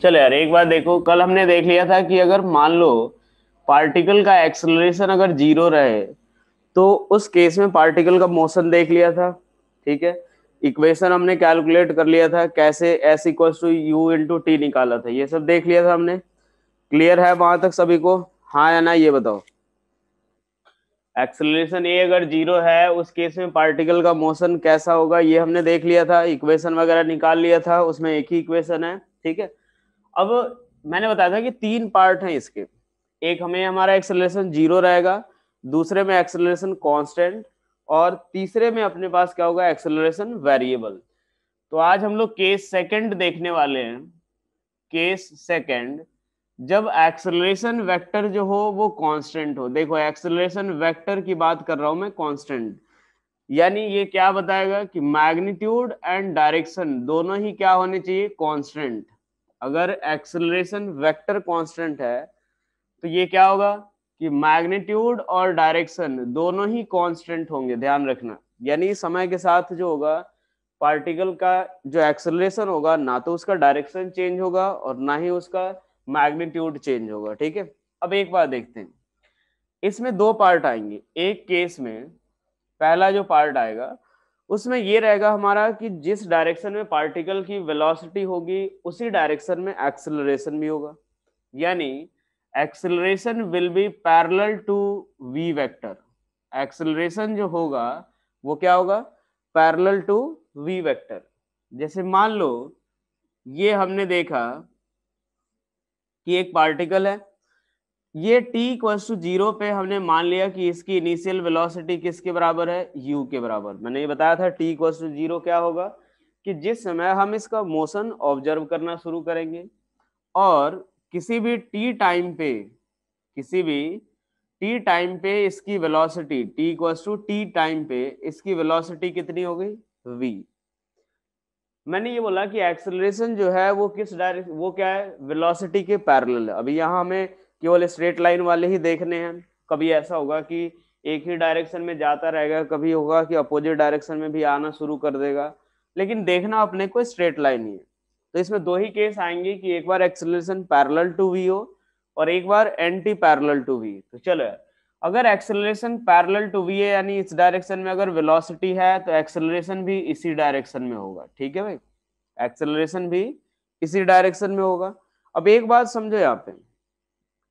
चलो यार, एक बार देखो, कल हमने देख लिया था कि अगर मान लो पार्टिकल का एक्सलरेशन अगर ज़ीरो रहे तो उस केस में पार्टिकल का मोशन देख लिया था, ठीक है? इक्वेशन हमने कैलकुलेट कर लिया था, कैसे S equal to U into T निकाला था, ये सब देख लिया था हमने। क्लियर है वहाँ तक सभी को? हाँ या ना, ये बताओ। एक्सेलरेशन ए अगर ज़ीरो है, उस केस में पार्टिकल का मोशन कैसा होगा, ये हमने देख लिया था इक्वेशन वगैरह निकाल लिया था, उसमें एक ही इक्वेशन है, ठीक है? अब मैंने बताया था कि तीन पार्ट हैं इसके। एक हमें हमारा एक्सेलरेशन ज़ीरो रहेगा, दूसरे में एक्सेलरेशन कांस्टेंट और तीसरे में अपने पास क्या होगा? एक्सेलरेशन वेरिएबल तो आज हम लोग केस सेकंड देखने वाले हैं। केस सेकंड जब एक्सेलरेशन वेक्टर जो हो, वो कांस्टेंट हो। देखो एक्सेलरेशन वेक्टर की बात कर रहा हूँ मैं कांस्टेंट यानी ये क्या बताएगा कि मैग्नीट्यूड एंड डायरेक्शन दोनों ही क्या होने चाहिए? कांस्टेंट अगर एक्सेलरेशन वेक्टर कांस्टेंट है तो ये क्या होगा कि मैग्नीट्यूड और डायरेक्शन दोनों ही कांस्टेंट होंगे, ध्यान रखना। यानी समय के साथ जो होगा पार्टिकल का जो एक्सेलरेशन होगा, ना तो उसका डायरेक्शन चेंज होगा और ना ही उसका मैग्नीट्यूड चेंज होगा, ठीक है? अब एक बार देखते हैं। इसमें दो पार्ट आएँगे। एक केस में पहला जो पार्ट आएगा उसमें ये रहेगा हमारा कि जिस डायरेक्शन में पार्टिकल की वेलोसिटी होगी, उसी डायरेक्शन में एक्सेलरेशन भी होगा। यानी acceleration will be parallel to V vector acceleration जो होगा, वो क्या होगा? पैरेलल टू वी वेक्टर जैसे मान लो, ये हमने देखा कि एक पार्टिकल है ये t इक्वल्स टू ज़ीरो पे हमने मान लिया कि इसकी इनिशियल वेलोसिटी किसके बराबर है? U के बराबर। मैंने ये बताया था t इक्वल्स टू ज़ीरो क्या होगा? कि जिस समय हम इसका मोशन ऑब्ज़र्व करना शुरू करेंगे और किसी भी t टाइम पे, किसी भी t टाइम पे इसकी velocity t equals to t time पे इसकी वेलोसिटी कितनी हो गई? V. मैंने ये बोला कि एक्सेलरेशन जो है वो किस डायरेक्शन वो क्या है? वेलोसिटी के पैरेलल अभी यहाँ हमें केवल स्ट्रेट लाइन वाले ही देखने हैं। कभी ऐसा होगा कि एक ही डायरेक्शन में जाता रहेगा, कभी होगा कि अपोजिट डायरेक्शन में भी आना शुरू कर देगा। लेकिन देखना अपने को स्ट्रेट लाइन ही है। तो इसमें दो ही केस आएँगे कि एक बार एक्सेलरेशन पैरेलल टू वी हो और एक बार एंटी पैरेलल टू वी तो चलो, अगर एक्सेलरेशन पैरेलल टू वी है, यानी इस डायरेक्शन में अगर वेलोसिटी है तो एक्सेलरेशन भी इसी डायरेक्शन में होगा। ठीक है भाई? एक्सेलरेशन भी इसी डायरेक्शन में होगा। अब एक बात समझो यहाँ पे।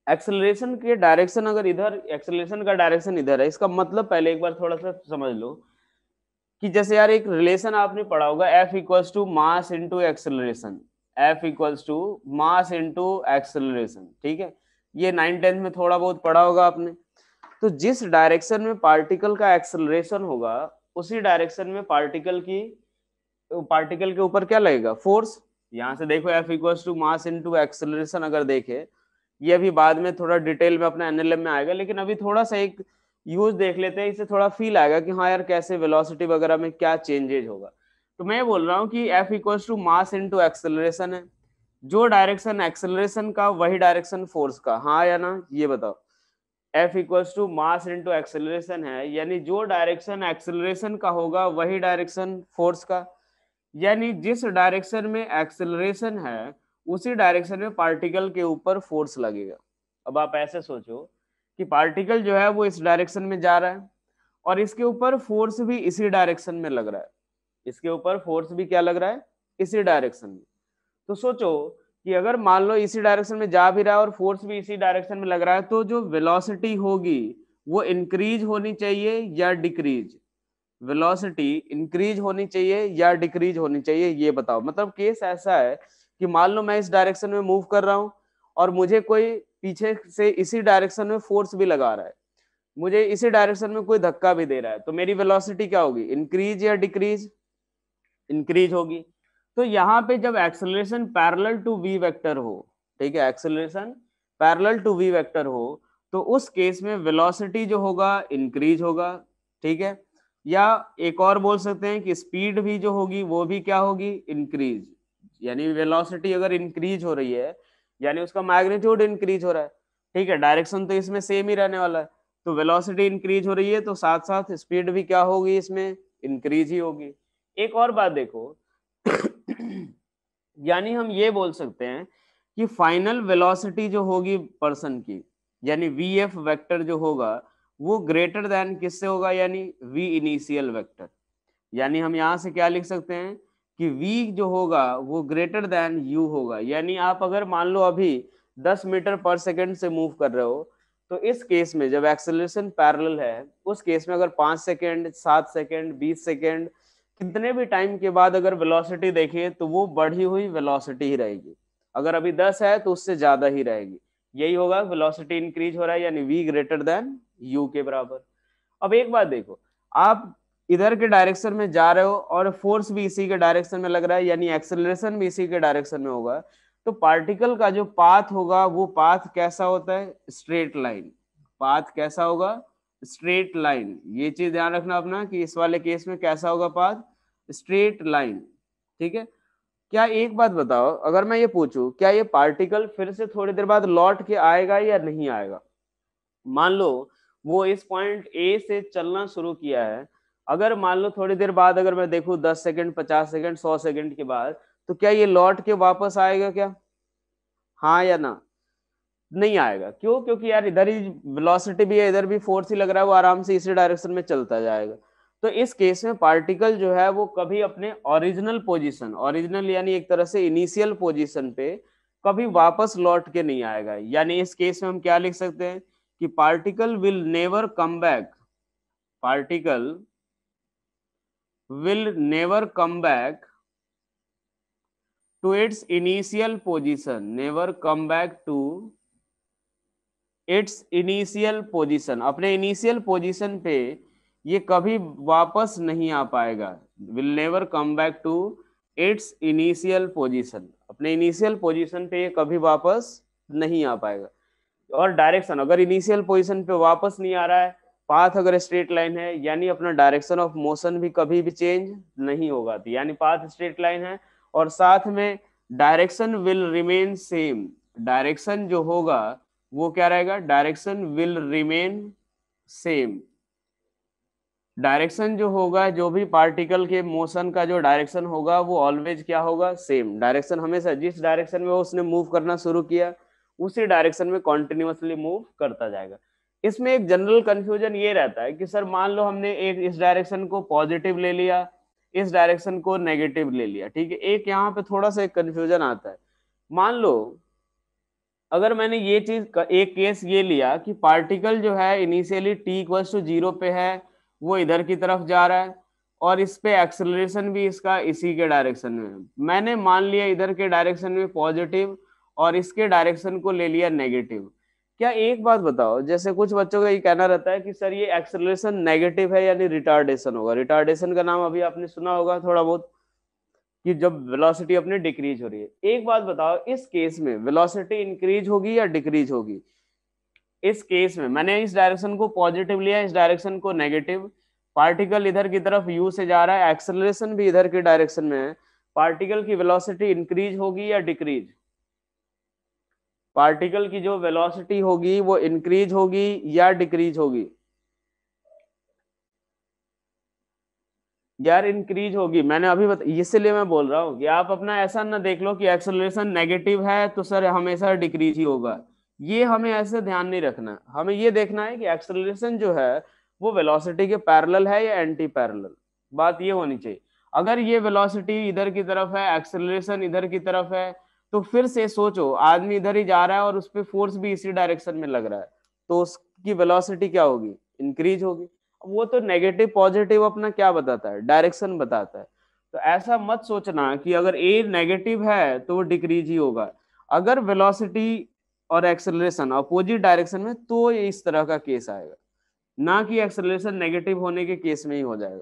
एक्सेलरेशन के डायरेक्शन अगर इधर एक्सेलरेशन का डायरेक्शन इधर है, इसका मतलब पहले एक बार थोड़ा सा समझ लो कि जैसे यार एक रिलेशन आपने पढ़ा होगा F equals to mass into acceleration F equals to mass into acceleration ठीक है? ये नाइन टेंथ में थोड़ा बहुत पढ़ा होगा आपने। तो जिस डायरेक्शन में पार्टिकल का एक्सेलरेशन होगा, उसी डायरेक्शन में पार्टिकल की पार्टिकल के ऊपर क्या लगेगा? फोर्स यहाँ से देखो F equals to mass into acceleration अगर देखे ये अभी बाद में थोड़ा डिटेल में अपना एनएलएम में आएगा, लेकिन अभी थोड़ा सा एक यूज़ देख लेते हैं, इससे थोड़ा फील आएगा कि हाँ यार कैसे वेलोसिटी वगैरह में क्या चेंजेज होगा। तो मैं बोल रहा हूँ कि F equals to mass into acceleration है। जो डायरेक्शन एक्सेलरेशन का, वही डायरेक्शन फोर्स का। हाँ या ना, ये बताओ। F equals to mass into acceleration है, यानी जो डायरेक्शन एक्सेलरेशन का होगा, वही डायरेक्शन फोर्स का। यानी जिस डायरेक्शन में एक्सेलरेशन है उसी डायरेक्शन में पार्टिकल के ऊपर फोर्स लगेगा। अब आप ऐसे सोचो कि पार्टिकल जो है वो इस डायरेक्शन में जा रहा है और इसके ऊपर फोर्स भी इसी डायरेक्शन में लग रहा है। इसके ऊपर फोर्स भी क्या लग रहा है? इसी डायरेक्शन में। तो सोचो कि अगर मान लो इसी डायरेक्शन में जा भी रहा है और फोर्स भी इसी डायरेक्शन में लग रहा है तो जो वेलोसिटी होगी वो इंक्रीज होनी चाहिए या डिक्रीज वेलोसिटी इंक्रीज होनी चाहिए या डिक्रीज होनी चाहिए, ये बताओ। मतलब केस ऐसा है कि मान लो मैं इस डायरेक्शन में मूव कर रहा हूँ और मुझे कोई पीछे से इसी डायरेक्शन में फोर्स भी लगा रहा है। मुझे इसी डायरेक्शन में कोई धक्का भी दे रहा है। तो मेरी वेलोसिटी क्या होगी? इंक्रीज या डिक्रीज इंक्रीज होगी। तो यहाँ पे जब acceleration parallel to V vector हो, ठीक है? Acceleration parallel to V vector हो तो उस केस में वेलोसिटी जो होगा इंक्रीज होगा, ठीक है? या एक और बोल सकते हैं कि स्पीड भी जो होगी, वो भी क्या होगी? इंक्रीज यानी वेलोसिटी अगर इंक्रीज हो रही है, यानी उसका मैग्नीट्यूड इंक्रीज हो रहा है, ठीक है डायरेक्शन तो इसमें सेम ही रहने वाला है। तो वेलोसिटी इंक्रीज हो रही है तो साथ साथ स्पीड भी क्या होगी इसमें? इंक्रीज ही होगी। एक और बात देखो, यानी हम ये बोल सकते हैं कि फाइनल वेलोसिटी जो होगी पर्सन की, यानी वी एफ़ वैक्टर जो होगा, वो ग्रेटर देन किससे होगा? यानी वी इनिशियल वेक्टर यानी हम यहाँ से क्या लिख सकते हैं? कि v जो होगा वो ग्रेटर देन u होगा। यानी आप अगर मान लो अभी 10 मीटर पर सेकंड से मूव कर रहे हो तो इस केस में जब एक्सेलरेशन पैरेलल है, उस केस में अगर पाँच सेकेंड, सात सेकेंड, बीस सेकेंड, कितने भी टाइम के बाद अगर वेलोसिटी देखिए तो वो बढ़ी हुई वेलोसिटी ही रहेगी। अगर अभी दस है तो उससे ज़्यादा ही रहेगी। यही होगा वेलोसिटी इंक्रीज हो रहा है, यानी v ग्रेटर देन u के बराबर। अब एक बात देखो, आप इधर के डायरेक्शन में जा रहे हो और फोर्स भी इसी के डायरेक्शन में लग रहा है, यानी एक्सेलरेशन भी इसी के डायरेक्शन में होगा। तो पार्टिकल का जो पाथ होगा, वो पाथ कैसा होता है? स्ट्रेट लाइन पाथ कैसा होगा? स्ट्रेट लाइन ये चीज़ ध्यान रखना अपना कि इस वाले केस में कैसा होगा पाथ स्ट्रेट लाइन ठीक है? क्या एक बात बताओ, अगर मैं ये पूछूँ, क्या ये पार्टिकल फिर से थोड़ी देर बाद लौट के आएगा या नहीं आएगा? मान लो, वो इस पॉइंट ए से चलना शुरू किया है अगर मान लो थोड़ी देर बाद अगर मैं देखूँ दस सेकंड, पचास सेकंड, सौ सेकंड के बाद तो क्या ये लौट के वापस आएगा क्या? हाँ या ना? नहीं आएगा। क्यों? क्योंकि यार इधर ही वेलोसिटी भी है, इधर भी फोर्स ही लग रहा है, वो आराम से इसी डायरेक्शन में चलता जाएगा। तो इस केस में पार्टिकल जो है, वो कभी अपने ओरिजिनल पोजीशन ओरिजिनल यानी एक तरह से इनिशियल पोजीशन पे कभी वापस लौट के नहीं आएगा। यानी इस केस में हम क्या लिख सकते हैं कि particle will never come back particle will never come back to its initial position never come back to its initial position अपने initial position पे ये कभी वापस नहीं आ पाएगा will never come back to its initial position अपने initial position पे ये कभी वापस नहीं आ पाएगा और डायरेक्शन अगर इनिशियल पोजीशन पे वापस नहीं आ रहा है पाथ अगर स्ट्रेट लाइन है, यानी अपना डायरेक्शन ऑफ़ मोशन भी कभी भी चेंज नहीं होगा। तो यानी पाथ स्ट्रेट लाइन है और साथ में direction will remain same. Direction जो होगा, वो क्या रहेगा? Direction will remain same. Direction जो होगा, जो भी पार्टिकल के मोशन का जो डायरेक्शन होगा, वो ऑलवेज क्या होगा? सेम डायरेक्शन हमेशा जिस डायरेक्शन में उसने मूव करना शुरू किया, उसी डायरेक्शन में कॉन्टिन्यूसली मूव करता जाएगा। इसमें एक जनरल कंफ्यूजन ये रहता है कि सर मान लो हमने एक इस डायरेक्शन को पॉजिटिव ले लिया, इस डायरेक्शन को नेगेटिव ले लिया, ठीक है? एक यहाँ पे थोड़ा सा एक कंफ्यूजन आता है। मान लो, अगर मैंने ये चीज़ एक केस ये लिया कि पार्टिकल जो है initially T equal to zero पे है, वो इधर की तरफ़ जा रहा है और इस पे एक्सेलरेशन भी इसका इसी के डायरेक्शन में मैंने मान लिया इधर के डायरेक्शन में पॉजिटिव और इसके डायरेक्शन को ले लिया नेगेटिव क्या एक बात बताओ, जैसे कुछ बच्चों का ये कहना रहता है कि सर ये एक्सेलरेशन नेगेटिव है यानी रिटार्डेशन होगा। रिटार्डेशन का नाम अभी आपने सुना होगा थोड़ा बहुत कि जब वेलोसिटी अपने डिक्रीज हो रही है। एक बात बताओ, इस केस में वेलोसिटी इंक्रीज होगी या डिक्रीज होगी? इस केस में, मैंने इस डायरेक्शन को पॉजिटिव लिया, इस डायरेक्शन को नेगेटिव पार्टिकल इधर की तरफ़ यू से जा रहा है एक्सेलरेशन भी इधर के डायरेक्शन में है। पार्टिकल की वेलोसिटी इंक्रीज होगी या डिक्रीज पार्टिकल की जो वेलोसिटी होगी वो इंक्रीज होगी या डिक्रीज होगी? यार इंक्रीज होगी। मैंने अभी बता, इसलिए मैं बोल रहा हूँ कि आप अपना ऐसा ना देख लो कि एक्सेलरेशन नेगेटिव है तो सर हमेशा डिक्रीज ही होगा। ये हमें ऐसे ध्यान नहीं रखना। हमें ये देखना है कि एक्सेलरेशन जो है वो वेलोसिटी के पैरेलल है या एंटी पैरेलल बात ये होनी चाहिए। अगर ये वेलोसिटी इधर की तरफ़ है एक्सेलरेशन इधर की तरफ़ है तो फिर से सोचो, आदमी इधर ही जा रहा है और उस पर फोर्स भी इसी डायरेक्शन में लग रहा है। तो उसकी वेलोसिटी क्या होगी? इंक्रीज होगी। वो तो नेगेटिव पॉजिटिव अपना क्या बताता है? डायरेक्शन बताता है। तो ऐसा मत सोचना कि अगर ए नेगेटिव है तो वो डिक्रीज ही होगा। अगर वेलोसिटी और एक्सेलरेशन अपोजिट डायरेक्शन में तो इस तरह का केस आएगा। ना कि एक्सेलरेशन नेगेटिव होने के केस में ही हो जाएगा।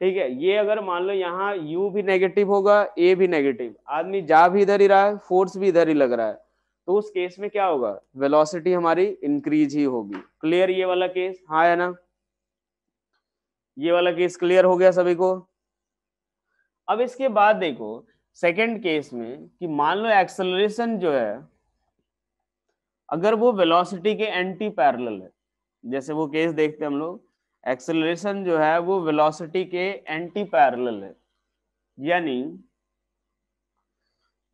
ठीक है, ये अगर मान लो यहाँ u भी नेगेटिव होगा, a भी नेगेटिव आदमी जा भी इधर ही रहा है फोर्स भी इधर ही लग रहा है। तो उस केस में क्या होगा? वेलोसिटी हमारी इंक्रीज ही होगी। क्लियर ये वाला केस हाँ है ना? ये वाला केस क्लियर हो गया सभी को? अब इसके बाद देखो सेकंड केस में कि मान लो एक्सेलरेशन जो है, अगर वो वेलोसिटी के एंटी पैरेलल है, जैसे वो केस देखते हम लोग एक्सेलरेशन जो है वो वेलोसिटी के एंटी पैरेलल है। यानी,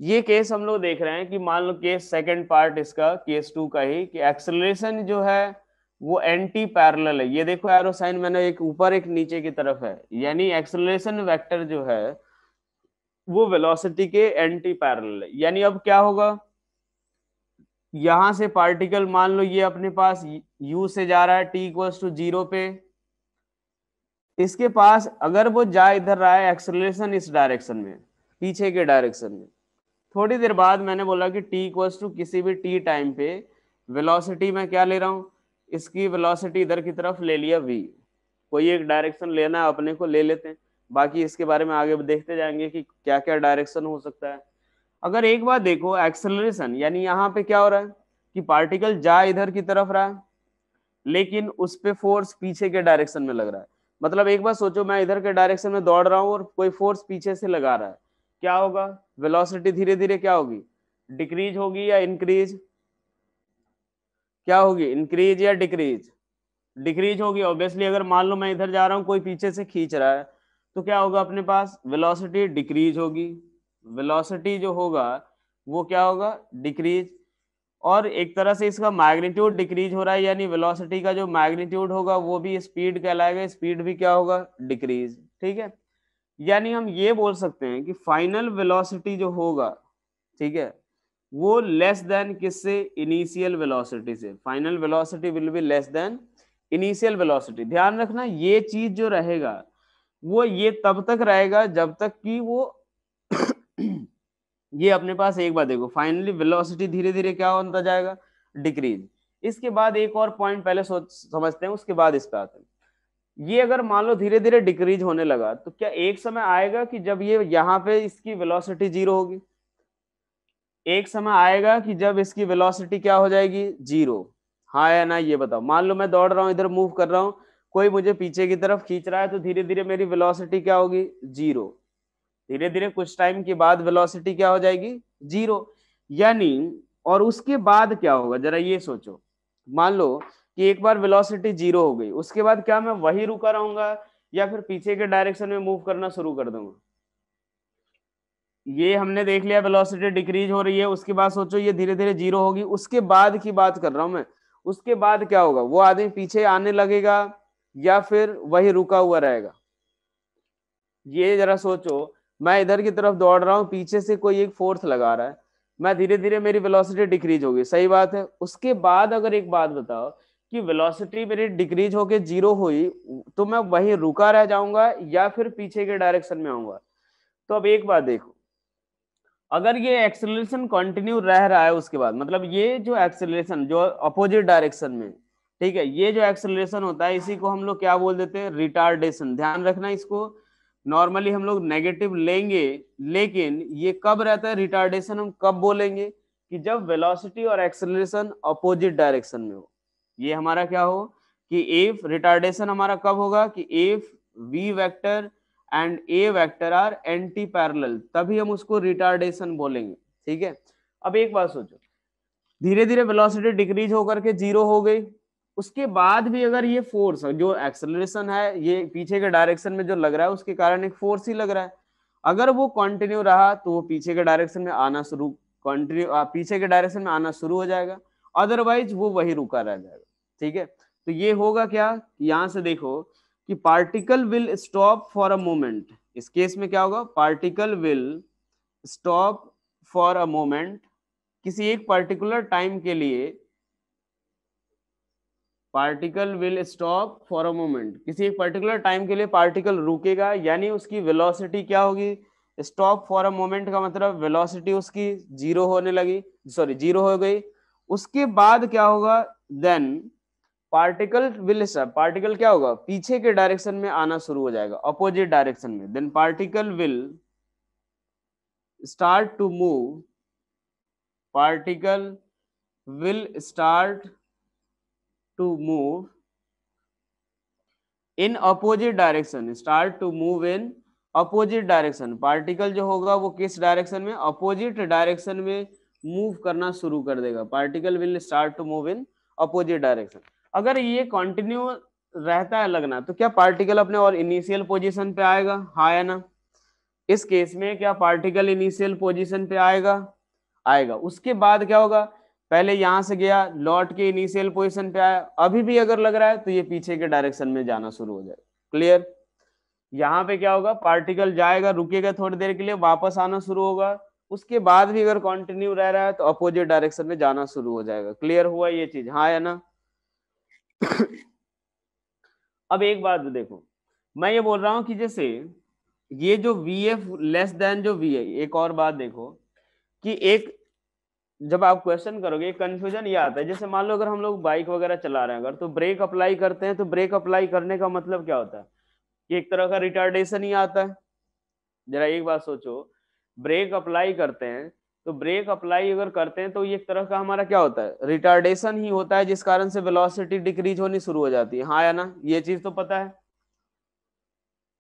ये केस हम लोग देख रहे हैं कि मान लो केस सेकंड पार्ट इसका, केस टू का ही, कि एक्सेलरेशन जो है वो एंटी पैरेलल है। ये देखो एरो साइन मैंने एक ऊपर एक नीचे की तरफ़ है। यानी एक्सेलरेशन वेक्टर जो है वो वेलोसिटी के एंटी पैरेलल है। यानी अब क्या होगा? यहाँ से पार्टिकल मान लो ये अपने पास यू से जा रहा है टी इक्वल्स टू ज़ीरो पे। इसके पास अगर वो जा इधर रहा है एक्सेलरेशन इस डायरेक्शन में, पीछे के डायरेक्शन में। थोड़ी देर बाद मैंने बोला कि टी इक्वल्स टू किसी भी टी टाइम पे वेलोसिटी में क्या ले रहा हूँ? इसकी वेलोसिटी इधर की तरफ़ ले लिया वी कोई एक डायरेक्शन लेना है, अपने को ले लेते हैं। बाकी इसके बारे में आगे देखते जाएँगे कि क्या क्या डायरेक्शन हो सकता है। अगर एक बार देखो एक्सेलरेशन यानी यहाँ पे क्या हो रहा है? कि पार्टिकल जा इधर की तरफ़ रहा है, लेकिन उस पर फोर्स पीछे के डायरेक्शन में लग रहा है। मतलब एक बार सोचो, मैं इधर के डायरेक्शन में दौड़ रहा हूँ और कोई फोर्स पीछे से लगा रहा है। क्या होगा? वेलोसिटी धीरे धीरे क्या होगी? डिक्रीज होगी या इंक्रीज क्या होगी? इंक्रीज या डिक्रीज डिक्रीज होगी ऑब्वियसली अगर मान लो मैं इधर जा रहा हूँ, कोई पीछे से खींच रहा है तो क्या होगा अपने पास? वेलोसिटी डिक्रीज होगी। वेलोसिटी जो होगा, वो क्या होगा? डिक्रीज और एक तरह से इसका मैग्नीट्यूड डिक्रीज हो रहा है, यानी वेलोसिटी का जो मैग्नीट्यूड होगा वो भी स्पीड कहलाएगा, स्पीड भी क्या होगा? डिक्रीज, ठीक है? यानी हम ये बोल सकते हैं कि फाइनल वेलोसिटी जो होगा, ठीक है, वो लेस देन किससे? इनिशियल वेलोसिटी से। Final velocity will be less than initial velocity. ध्यान रखना, ये चीज़ जो रहेगा, वो ये तब तक रहेगा जब तक कि वो ये अपने पास एक बार देखो फाइनली वेलोसिटी धीरे धीरे क्या होता जाएगा? डिक्रीज इसके बाद एक और पॉइंट पहले सोच, समझते हैं, उसके बाद इस पे आते हैं। ये अगर मान लो धीरे धीरे डिक्रीज होने लगा तो क्या एक समय आएगा कि जब ये यहाँ पे इसकी वेलोसिटी ज़ीरो होगी? एक समय आएगा कि जब इसकी वेलोसिटी क्या हो जाएगी? ज़ीरो हाँ या ना, ये बताओ। मान लो मैं दौड़ रहा हूँ, इधर मूव कर रहा हूँ, कोई मुझे पीछे की तरफ़ खींच रहा है तो धीरे धीरे मेरी वेलोसिटी क्या होगी? ज़ीरो धीरे धीरे कुछ टाइम के बाद वेलोसिटी क्या हो जाएगी? ज़ीरो यानी, और उसके बाद क्या होगा? जरा ये सोचो। मान लो कि एक बार वेलोसिटी ज़ीरो हो गई, उसके बाद क्या मैं वही रुका रहूँगा या फिर पीछे के डायरेक्शन में मूव करना शुरू कर दूँगा? ये हमने देख लिया वेलोसिटी डिक्रीज हो रही है, उसके बाद सोचो ये धीरे धीरे ज़ीरो होगी, उसके बाद की बात कर रहा हूँ मैं। उसके बाद क्या होगा? वो आदमी पीछे आने लगेगा या फिर वही रुका हुआ रहेगा? ये जरा सोचो मैं इधर की तरफ़ दौड़ रहा हूँ, पीछे से कोई एक फोर्स लगा रहा है। मैं धीरे धीरे मेरी वेलोसिटी डिक्रीज होगी सही बात है। उसके बाद अगर एक बात बताओ कि वेलोसिटी मेरी डिक्रीज होके ज़ीरो हुई तो मैं वहीं रुका रह जाऊँगा या फिर पीछे के डायरेक्शन में आऊँगा। तो अब एक बात देखो। अगर ये एक्सेलरेशन कंटिन्यू रह रहा है उसके बाद मतलब ये जो एक्सेलरेशन जो अपोजिट डायरेक्शन में, ठीक है, ये जो एक्सेलरेशन होता है, इसी को हम लोग क्या बोल देते हैं? रिटार्डेशन ध्यान रखना इसको। नॉर्मली हम लोग नेगेटिव लेंगे, लेकिन ये कब रहता है? रिटार्डेशन हम कब बोलेंगे? कि जब वेलोसिटी और एक्सेलरेशन अपोजिट डायरेक्शन में हो। ये हमारा क्या हो? कि इफ़ रिटार्डेशन हमारा कब होगा? कि if V vector and A vector are anti parallel तभी हम उसको रिटार्डेशन बोलेंगे। ठीक है? अब एक बात सोचो। धीरे धीरे वेलोसिटी डिक्रीज होकर के ज़ीरो हो गई। उसके बाद भी अगर ये फोर्स जो एक्सेलरेशन है, ये पीछे के डायरेक्शन में जो लग रहा है, उसके कारण एक फोर्स ही लग रहा है। अगर वो कंटिन्यू रहा तो वो पीछे के डायरेक्शन में आना शुरू कंटिन्यू पीछे के डायरेक्शन में आना शुरू हो जाएगा। अदरवाइज़ वो वही रुका रह जाएगा, ठीक है? तो ये होगा क्या? यहाँ से देखो कि particle will stop for a moment इस केस में क्या होगा? Particle will stop for a moment किसी एक पर्टिकुलर टाइम के लिए particle will stop for a moment किसी एक पर्टिकुलर टाइम के लिए पार्टिकल रुकेगा, यानी उसकी वेलोसिटी क्या होगी? स्टॉप फॉर अ मोमेंट का मतलब वेलोसिटी उसकी ज़ीरो होने लगी सॉरी ज़ीरो हो गई। उसके बाद क्या होगा? Then particle will stop particle क्या होगा? पीछे के डायरेक्शन में आना शुरू हो जाएगा अपोजिट डायरेक्शन में। Then particle will start to move particle will start to move in opposite direction. Start to move in opposite direction particle जो होगा वो किस डायरेक्शन में? अपोजिट डायरेक्शन में मूव करना शुरू कर देगा। Particle will start to move in opposite direction अगर ये कंटिन्यू रहता है लगना तो क्या पार्टिकल अपने और इनिशियल पोजीशन पे आएगा? हाँ या ना? इस केस में क्या पार्टिकल इनिशियल पोजीशन पे आएगा? आएगा। उसके बाद क्या होगा? पहले यहाँ से गया लौट के इनिशियल पोजिशन पे आया, अभी भी अगर लग रहा है तो ये पीछे के डायरेक्शन में जाना शुरू हो जाए। क्लियर? यहाँ पे क्या होगा, पार्टिकल जाएगा, रुकेगा थोड़ी देर के लिए, वापस आना शुरू होगा, उसके बाद भी अगर कंटिन्यू रह रहा है तो अपोजिट डायरेक्शन में जाना शुरू हो जाएगा। क्लियर हुआ ये चीज़? हाँ या ना? अब एक बात देखो, मैं ये बोल रहा हूँ कि जैसे ये जो वी एफ़ लेस देन जो वी एक और बात देखो, कि एक जब आप क्वेश्चन करोगे कंफ्यूजन ये आता है। जैसे मान लो अगर हम लोग बाइक वगैरह चला रहे हैं, अगर तो ब्रेक अप्लाई करते हैं तो ब्रेक अप्लाई करने का मतलब क्या होता है? कि एक तरह का रिटार्डेशन ही आता है। जरा एक बात सोचो ब्रेक अप्लाई करते हैं तो ब्रेक अप्लाई अगर करते हैं तो ये एक तरह का हमारा क्या होता है? रिटार्डेशन ही होता है, जिस कारण से वेलोसिटी डिक्रीज होनी शुरू हो जाती है। हाँ या ना? ये चीज़ तो पता है।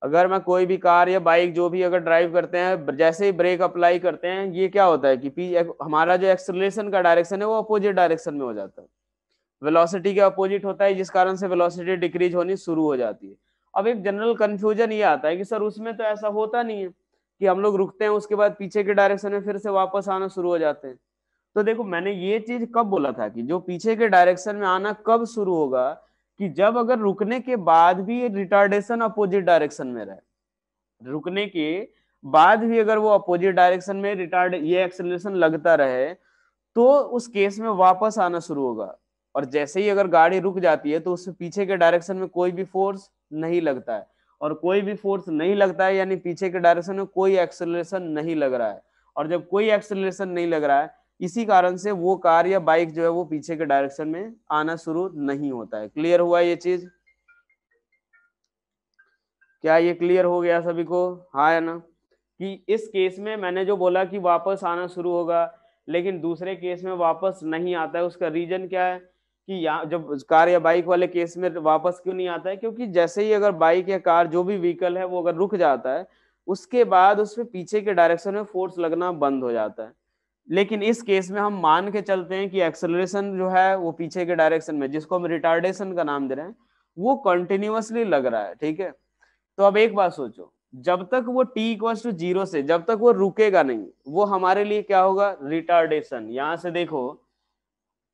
अगर मैं कोई भी कार या बाइक जो भी अगर ड्राइव करते हैं, जैसे ही ब्रेक अप्लाई करते हैं, ये क्या होता है कि पी हमारा जो एक्सलेशन का डायरेक्शन है, वो अपोजिट डायरेक्शन में हो जाता है। वेलोसिटी के अपोजिट होता है, जिस कारण से वेलोसिटी डिक्रीज होनी शुरू हो जाती है। अब एक जनरल कन्फ्यूज़न ये आता है कि सर, उसमें तो ऐसा होता नहीं है कि हम लोग रुकते हैं, उसके बाद पीछे के डायरेक्शन में फिर से वापस आना शुरू हो जाते हैं। तो देखो, मैंने ये चीज़ कब बोला था कि जो पीछे के डायरेक्शन में आना कब शुरू होगा कि जब अगर रुकने के बाद भी रिटार्डेशन अपोजिट डायरेक्शन में रहे, रुकने के बाद भी अगर वो अपोजिट डायरेक्शन में रिटार्ड ये एक्सेलरेशन लगता रहे तो उस केस में वापस आना शुरू होगा। और जैसे ही अगर गाड़ी रुक जाती है तो उससे पीछे के डायरेक्शन में कोई भी फोर्स नहीं लगता है। और कोई भी फोर्स नहीं लगता है, यानी पीछे के डायरेक्शन में कोई एक्सेलरेशन नहीं लग रहा है। और जब कोई एक्सेलरेशन नहीं लग रहा है इसी कारण से वो कार या बाइक जो है वो पीछे के डायरेक्शन में आना शुरू नहीं होता है। क्लियर हुआ ये चीज़? क्या ये क्लियर हो गया सभी को? हाँ है ना? कि इस केस में मैंने जो बोला कि वापस आना शुरू होगा, लेकिन दूसरे केस में वापस नहीं आता है, उसका रीजन क्या है? कि यहाँ जब कार या बाइक वाले केस में वापस क्यों नहीं आता है? क्योंकि जैसे ही अगर बाइक या कार जो भी व्हीकल है, वो अगर रुक जाता है, उसके बाद उसमें पीछे के डायरेक्शन में फोर्स लगना बंद हो जाता है। लेकिन इस केस में हम मान के चलते हैं कि एक्सेलरेशन जो है वो पीछे के डायरेक्शन में, जिसको हम रिटार्डेशन का नाम दे रहे हैं, वो कंटिन्यूसली लग रहा है, ठीक है? तो अब एक बात सोचो, जब तक वो टी इक्वल टू ज़ीरो से, जब तक वो रुकेगा नहीं, वो हमारे लिए क्या होगा? रिटार्डेशन यहाँ से देखो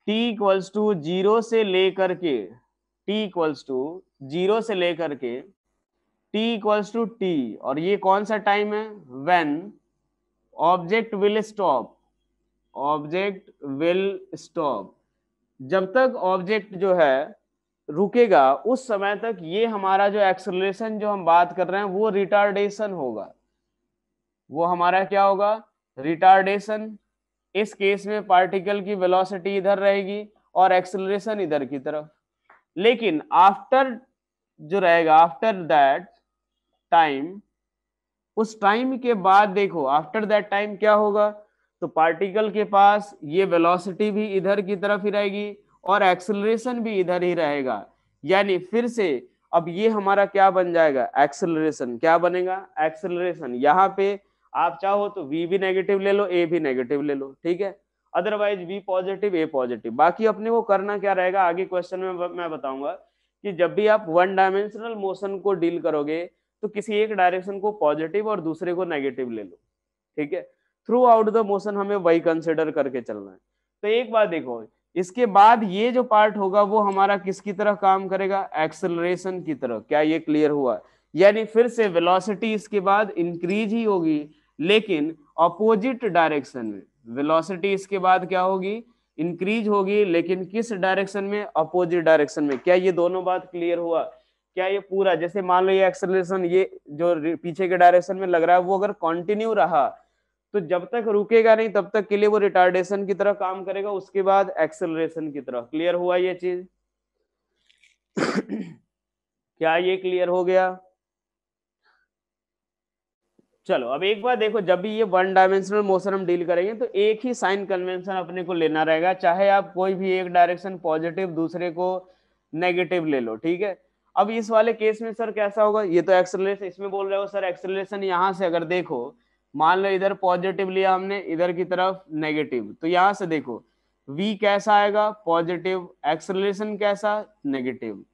टी इक्वल्स टू ज़ीरो से लेकर के टी इक्वल्स टू ज़ीरो से लेकर के टी इक्वल्स टू टी और ये कौन सा टाइम है? When object will stop object will stop. जब तक ऑब्जेक्ट जो है रुकेगा, उस समय तक ये हमारा जो एक्सलेशन जो हम बात कर रहे हैं, वो रिटार्डेशन होगा। वो हमारा क्या होगा? रिटार्डेशन इस केस में पार्टिकल की वेलोसिटी इधर रहेगी और एक्सलेशन इधर की तरफ़। लेकिन आफ्टर जो रहेगा आफ्टर दैट टाइम उस टाइम के बाद देखो आफ्टर दैट टाइम क्या होगा? तो पार्टिकल के पास ये वेलोसिटी भी इधर की तरफ़ ही रहेगी और एक्सेलरेशन भी इधर ही रहेगा। यानी फिर से अब ये हमारा क्या बन जाएगा? एक्सेलरेशन क्या बनेगा? एक्सेलरेशन यहाँ पे आप चाहो तो वी भी नेगेटिव ले लो ए भी नेगेटिव ले लो, ठीक है? Otherwise v positive a positive बाकी अपने को करना क्या रहेगा? आगे क्वेश्चन में मैं बताऊँगा कि जब भी आप वन डायमेंशनल मोशन को डील करोगे तो किसी एक डायरेक्शन को पॉजिटिव और दूसरे को नेगेटिव ले लो, ठीक है? थ्रू आउट द मोशन हमें वही कंसिडर करके चलना है। तो एक बात देखो, इसके बाद ये जो पार्ट होगा, वो हमारा किसकी तरह काम करेगा? एक्सेलरेशन की तरह। क्या ये क्लियर हुआ? यानी फिर से वेलोसिटी इसके बाद इंक्रीज ही होगी, लेकिन अपोजिट डायरेक्शन में। वेलोसिटी इसके बाद क्या होगी? इंक्रीज होगी, लेकिन किस डायरेक्शन में? अपोजिट डायरेक्शन में। क्या ये दोनों बात क्लियर हुआ? क्या ये पूरा? जैसे मान लो ये एक्सेलरेशन ये जो पीछे के डायरेक्शन में लग रहा है, वो अगर कंटिन्यू रहा तो जब तक रुकेगा नहीं, तब तक के लिए वो रिटार्डेशन की तरह काम करेगा, उसके बाद एक्सेलरेशन की तरह। क्लियर हुआ ये चीज़? क्या ये क्लियर हो गया? चलो, अब एक बार देखो, जब भी ये वन डायमेंशनल मोशन हम डील करेंगे तो एक ही साइन कन्वेंशन अपने को लेना रहेगा। चाहे आप कोई भी एक डायरेक्शन पॉजिटिव दूसरे को नेगेटिव ले लो, ठीक है? अब इस वाले केस में सर कैसा होगा? ये तो एक्सेलरेशन इसमें बोल रहे हो सर एक्सेलरेशन यहाँ से अगर देखो मान लो इधर पॉजिटिव लिया हमने, इधर की तरफ़ नेगेटिव तो यहाँ से देखो, v कैसा आएगा? पॉजिटिव एक्सलेशन कैसा? नेगेटिव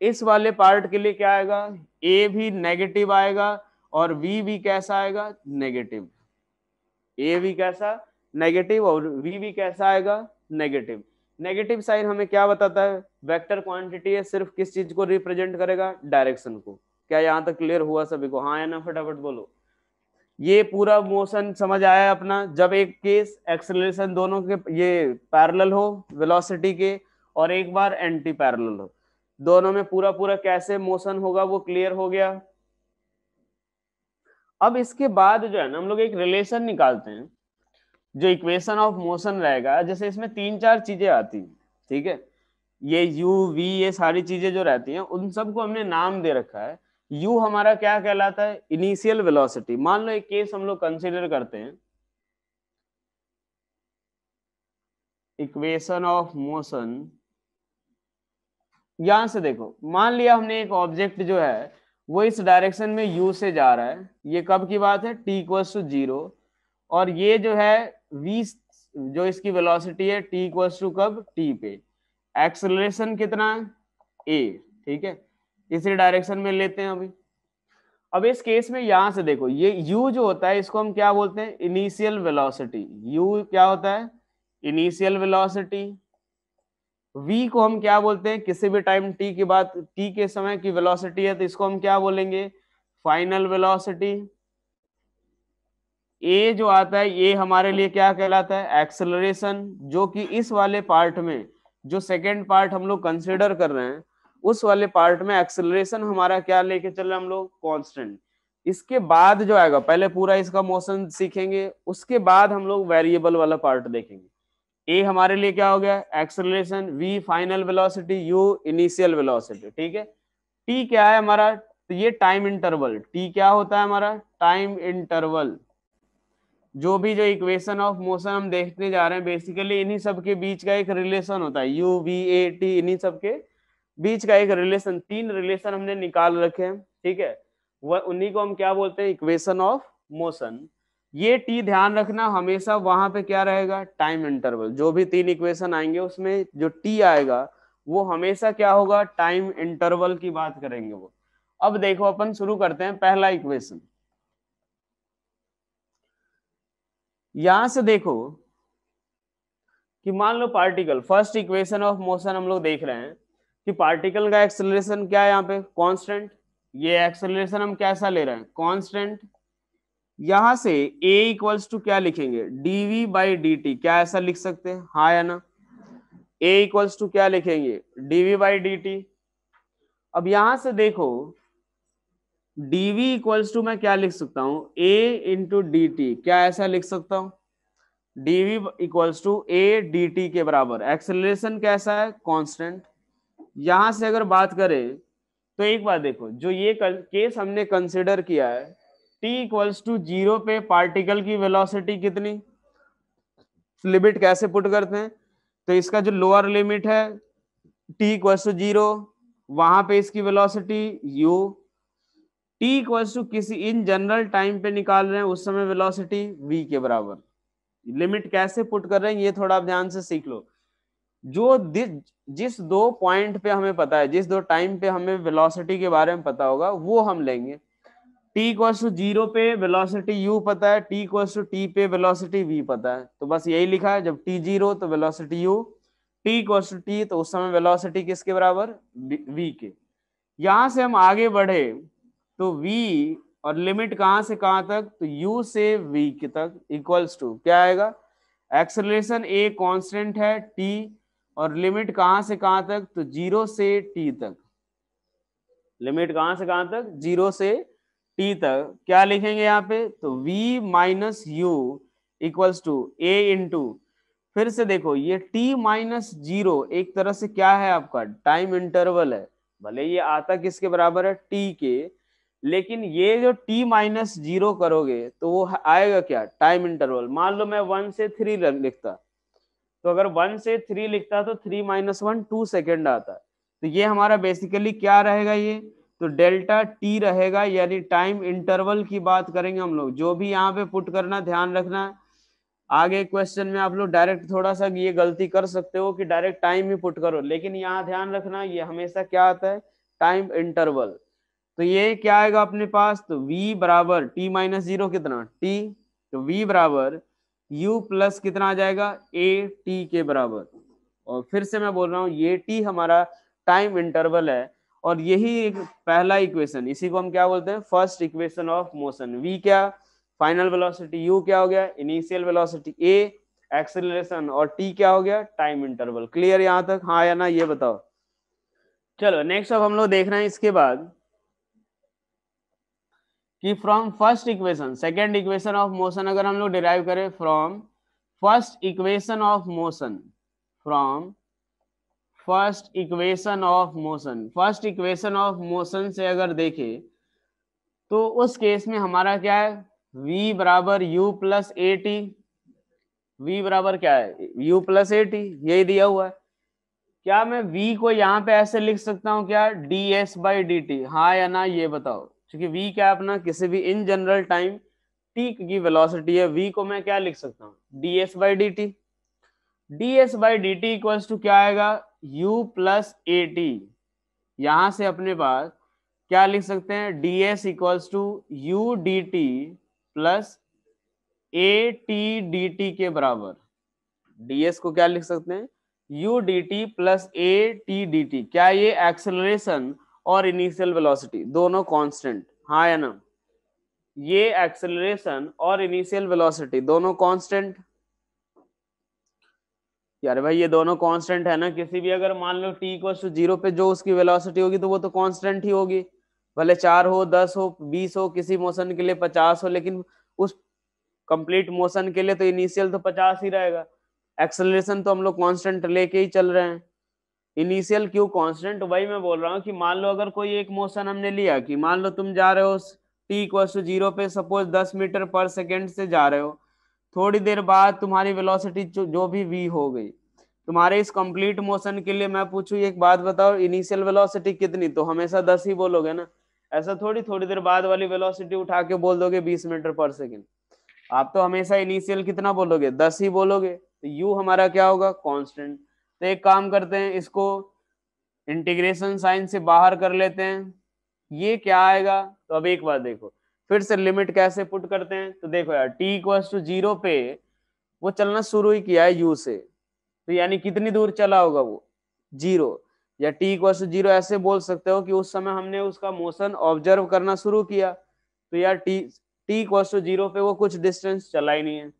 इस वाले पार्ट के लिए क्या आएगा? A भी नेगेटिव आएगा और वी भी कैसा आएगा? नेगेटिव ए भी कैसा? नेगेटिव और वी भी कैसा आएगा? नेगेटिव नेगेटिव साइन हमें क्या बताता है? वेक्टर क्वांटिटी है, सिर्फ़ किस चीज़ को रिप्रेजेंट करेगा? डायरेक्शन को। क्या यहाँ तक क्लियर हुआ सभी को? हाँ या ना? फटाफट बोलो। ये पूरा मोशन समझ आया अपना, जब एक केस एक्सेलरेशन दोनों के, ये पैरेलल हो वेलोसिटी के, और एक बार एंटी पैरेलल हो। दोनों में पूरा पूरा कैसे मोशन होगा वो क्लियर हो गया। अब इसके बाद जो है ना, हम लोग एक रिलेशन निकालते हैं, जो इक्वेशन ऑफ़ मोशन रहेगा। जैसे इसमें तीन चार चीज़ें आती हैं, ठीक है? ये यू वी ये सारी चीज़ें जो रहती हैं, उन सबको हमने नाम दे रखा है। यू हमारा क्या कहलाता है? इनिशियल वेलोसिटी मान लो एक केस हम लोग कंसिडर करते हैं। इक्वेशन ऑफ़ मोशन यहाँ से देखो, मान लिया हमने एक ऑब्जेक्ट जो है, वो इस डायरेक्शन में यू से जा रहा है। ये कब की बात है? टी इक्वल्स टू ज़ीरो और ये जो है वी जो इसकी वेलोसिटी है टी इक्वल्स टू कब? टी पे। एक्सेलरेशन कितना है? ए ठीक है? इसी डायरेक्शन में लेते हैं अभी। अब इस केस में यहाँ से देखो, ये u जो होता है, इसको हम क्या बोलते हैं? इनिशियल वेलोसिटी u क्या होता है? इनिशियल वेलोसिटी v को हम क्या बोलते हैं? किसी भी टाइम t की बात t के समय की वेलोसिटी है तो इसको हम क्या बोलेंगे? फाइनल वेलोसिटी a जो आता है ये हमारे लिए क्या कहलाता है? एक्सेलरेशन जो कि इस वाले पार्ट में, जो सेकेंड पार्ट हम लोग कंसिडर कर रहे हैं उस वाले पार्ट में एक्सेलरेशन हमारा क्या लेके चल रहे हम लोग? कांस्टेंट इसके बाद जो आएगा, पहले पूरा इसका मोशन सीखेंगे, उसके बाद हम लोग वेरिएबल वाला पार्ट देखेंगे। ए हमारे लिए क्या हो गया? Acceleration v final velocity u initial velocity ठीक है? टी क्या है हमारा? तो ये टाइम इंटरवल टी क्या होता है हमारा? टाइम इंटरवल जो भी जो इक्वेशन ऑफ़ मोशन हम देखने जा रहे हैं बेसिकली इन्हीं सब के बीच का एक रिलेशन होता है। यू वी ए टी इन्हीं सब के बीच का एक रिलेशन तीन रिलेशन हमने निकाल रखे हैं, ठीक है? वह उन्हीं को हम क्या बोलते हैं? इक्वेशन ऑफ़ मोशन ये टी ध्यान रखना, हमेशा वहाँ पे क्या रहेगा? टाइम इंटरवल जो भी तीन इक्वेशन आएँगे, उसमें जो टी आएगा, वो हमेशा क्या होगा? टाइम इंटरवल की बात करेंगे वो। अब देखो, अपन शुरू करते हैं पहला इक्वेशन यहाँ से देखो कि मान लो particle first equation of motion हम लोग देख रहे हैं कि पार्टिकल का एक्सेलरेशन क्या है यहाँ पे? कांस्टेंट ये एक्सेलरेशन हम कैसा ले रहे हैं? कांस्टेंट यहाँ से a इक्वल्स टू क्या लिखेंगे? dv बाई डी क्या ऐसा लिख सकते हैं? हाँ या ना? A इक्वल्स टू क्या लिखेंगे? dv बाई डी अब यहाँ से देखो, dv इक्वल्स टू मैं क्या लिख सकता हूँ? A इंटू डी क्या ऐसा लिख सकता हूँ? dv equals to a dt के बराबर. एक्सेलरेशन कैसा है? कांस्टेंट यहाँ से अगर बात करें तो एक बात देखो, जो ये केस हमने कंसिडर किया है, t इक्वल्स टू ज़ीरो पे पार्टिकल की वेलोसिटी कितनी? लिमिट कैसे पुट करते हैं? तो इसका जो लोअर लिमिट है, t इक्वल्स टू ज़ीरो वहाँ पे इसकी velocity u, t equals to किसी इन जनरल टाइम पे निकाल रहे हैं, उस समय वेलोसिटी v के बराबर। लिमिट कैसे पुट कर रहे हैं, ये थोड़ा आप ध्यान से सीख लो। जो जिस दो पॉइंट पे हमें पता है, जिस दो टाइम पे हमें वेलोसिटी के बारे में पता होगा, वो हम लेंगे। टी इक्वल्स टू ज़ीरो पे वेलोसिटी यू पता है टी इक्वल्स टू टी पे वेलोसिटी वी पता है। तो बस यही लिखा है, जब टी ज़ीरो तो velocity u t equals to t तो उस समय वेलोसिटी किसके बराबर? वी के। यहाँ से हम आगे बढ़े तो वी और लिमिट कहाँ से कहाँ तक? तो u से v तक इक्वल्स टू क्या आएगा? एक्सेलरेशन ए कांस्टेंट है, t और लिमिट कहाँ से कहाँ तक? तो ज़ीरो से टी तक। लिमिट कहाँ से कहाँ तक? ज़ीरो से टी तक। क्या लिखेंगे यहाँ पे? तो v minus u equals to a into फिर से देखो, ये t माइनस ज़ीरो एक तरह से क्या है आपका? टाइम इंटरवल है। भले ये आता किसके बराबर है? T के। लेकिन ये जो t माइनस ज़ीरो करोगे तो वो आएगा क्या? टाइम इंटरवल मान लो मैं वन से थ्री लिखता। तो अगर वन से थ्री लिखता है तो three minus one two second आता है। तो ये हमारा बेसिकली क्या रहेगा ये? तो डेल्टा टी रहेगा, यानी टाइम इंटरवल की बात करेंगे हम लोग। जो भी यहाँ पे पुट करना, ध्यान रखना। आगे क्वेश्चन में आप लोग डायरेक्ट थोड़ा सा ये गलती कर सकते हो कि डायरेक्ट टाइम ही पुट करो। लेकिन यहाँ ध्यान रखना, ये हमेशा क्या आता है? टाइम इंटरवल तो ये क्या आएगा अपने पास? तो v बराबर, t माइनस ज़ीरो कितना? t तो v बराबर u प्लस कितना आ जाएगा? A, t के बराबर। और फिर से मैं बोल रहा हूँ, ये t हमारा टाइम इंटरवल है। और यही एक पहला इक्वेशन इसी को हम क्या बोलते हैं? First equation of motion v क्या? फाइनल वेलोसिटी u क्या हो गया? इनिशियल वेलोसिटी a एक्सेलरेशन और t क्या हो गया? टाइम इंटरवल क्लियर यहाँ तक? हाँ या ना? ये बताओ। चलो नेक्स्ट अब हम लोग देख रहे हैं इसके बाद। कि from first equation second equation of motion अगर हम लोग डिराइव करें from first equation of motion from first equation of motion first equation of motion से अगर देखें तो उस केस में हमारा क्या है? V बराबर u plus a t v बराबर क्या है? U प्लस ए टी यही दिया हुआ है। क्या मैं v को यहाँ पे ऐसे लिख सकता हूँ क्या? D s by d t हाँ या ना, ये बताओ। क्योंकि v क्या अपना? किसी भी इन जनरल टाइम t की वेलोसिटी है। V को मैं क्या लिख सकता हूँ? D s by d t d s by d t equals to क्या आएगा? U प्लस ए टी यहाँ से अपने पास क्या लिख सकते हैं? D s equals to u d t plus a t d t के बराबर। डीएस को क्या लिख सकते हैं? U d t plus a t d t क्या ये एक्सेलरेशन और इनिशियल वेलोसिटी दोनों कांस्टेंट हाँ या ना? ये एक्सेलरेशन और इनिशियल वेलोसिटी दोनों कांस्टेंट यार भाई, ये दोनों कांस्टेंट है ना? किसी भी अगर मान लो टी टू ज़ीरो पे जो उसकी वेलोसिटी होगी तो वो तो कांस्टेंट ही होगी। भले चार हो, दस हो, बीस हो, किसी मोशन के लिए पचास हो, लेकिन उस कंप्लीट मोशन के लिए तो इनिशियल तो पचास ही रहेगा। एक्सेलरेशन तो हम लोग कांस्टेंट लेके ही चल रहे हैं। इनिशियल क्यू कांस्टेंट वही मैं बोल रहा हूँ कि मान लो अगर कोई एक मोशन हमने लिया कि मान लो तुम जा रहे हो टी इक्वल टू ज़ीरो पे सपोज़ दस मीटर पर सेकेंड से जा रहे हो थोड़ी देर बाद तुम्हारी वेलोसिटी जो, भी वी हो गई। तुम्हारे इस कंप्लीट मोशन के लिए मैं पूछू एक बात बताओ इनिशियल वेलोसिटी कितनी? तो हमेशा दस ही बोलोगे ना? ऐसा थोड़ी थोड़ी देर बाद वाली वेलोसिटी उठा के बोल दोगे बीस मीटर पर सेकेंड आप तो हमेशा इनिशियल कितना बोलोगे? दस ही बोलोगे। तो यू हमारा क्या होगा? कांस्टेंट तो एक काम करते हैं, इसको इंटीग्रेशन साइन से बाहर कर लेते हैं। ये क्या आएगा? तो अब एक बार देखो, फिर से लिमिट कैसे पुट करते हैं? तो देखो यार टी इक्वल्स टू ज़ीरो पे वो चलना शुरू ही किया है यू से। तो यानी कितनी दूर चला होगा वो? ज़ीरो या टी इक्वल्स टू ज़ीरो ऐसे बोल सकते हो कि उस समय हमने उसका मोशन ऑब्ज़र्व करना शुरू किया। तो यार t t equals to zero पे वो कुछ डिस्टेंस चला ही नहीं है।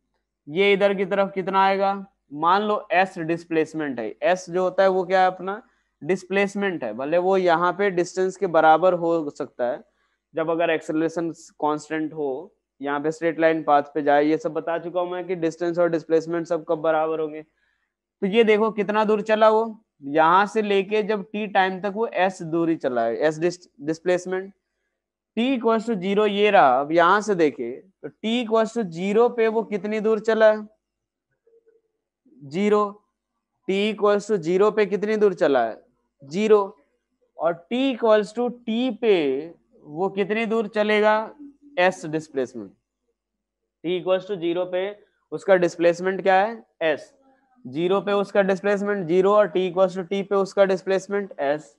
ये इधर की तरफ़ कितना आएगा? मान लो एस डिस्प्लेसमेंट है। एस जो होता है वो क्या है अपना? डिस्प्लेसमेंट है। भले वो यहाँ पे डिस्टेंस के बराबर हो सकता है। जब अगर एक्सेलरेशन कांस्टेंट हो, यहाँ पे स्ट्रेट लाइन पाथ पे जाए, ये सब बता चुका हूँ मैं कि डिस्टेंस और डिस्प्लेसमेंट सब कब बराबर होंगे। तो ये देखो कितना दूर चला वो। यहाँ से लेके जब टी टाइम तक वो एस दूरी चला है। S displacement t equal to zero ये रहा। अब यहाँ से देखे तो टी इक्वल टू ज़ीरो पे वो कितनी दूर चला है? Zero t equal to zero पे कितनी दूर चला है? ज़ीरो। और टी इक्वल्स टू टी पे वो कितनी दूर चलेगा? S displacement t equals to zero पे उसका डिस्प्लेसमेंट क्या है? एस ज़ीरो पे उसका डिस्प्लेसमेंट ज़ीरो और टी इक्वल्स टू टी पे उसका डिस्प्लेसमेंट एस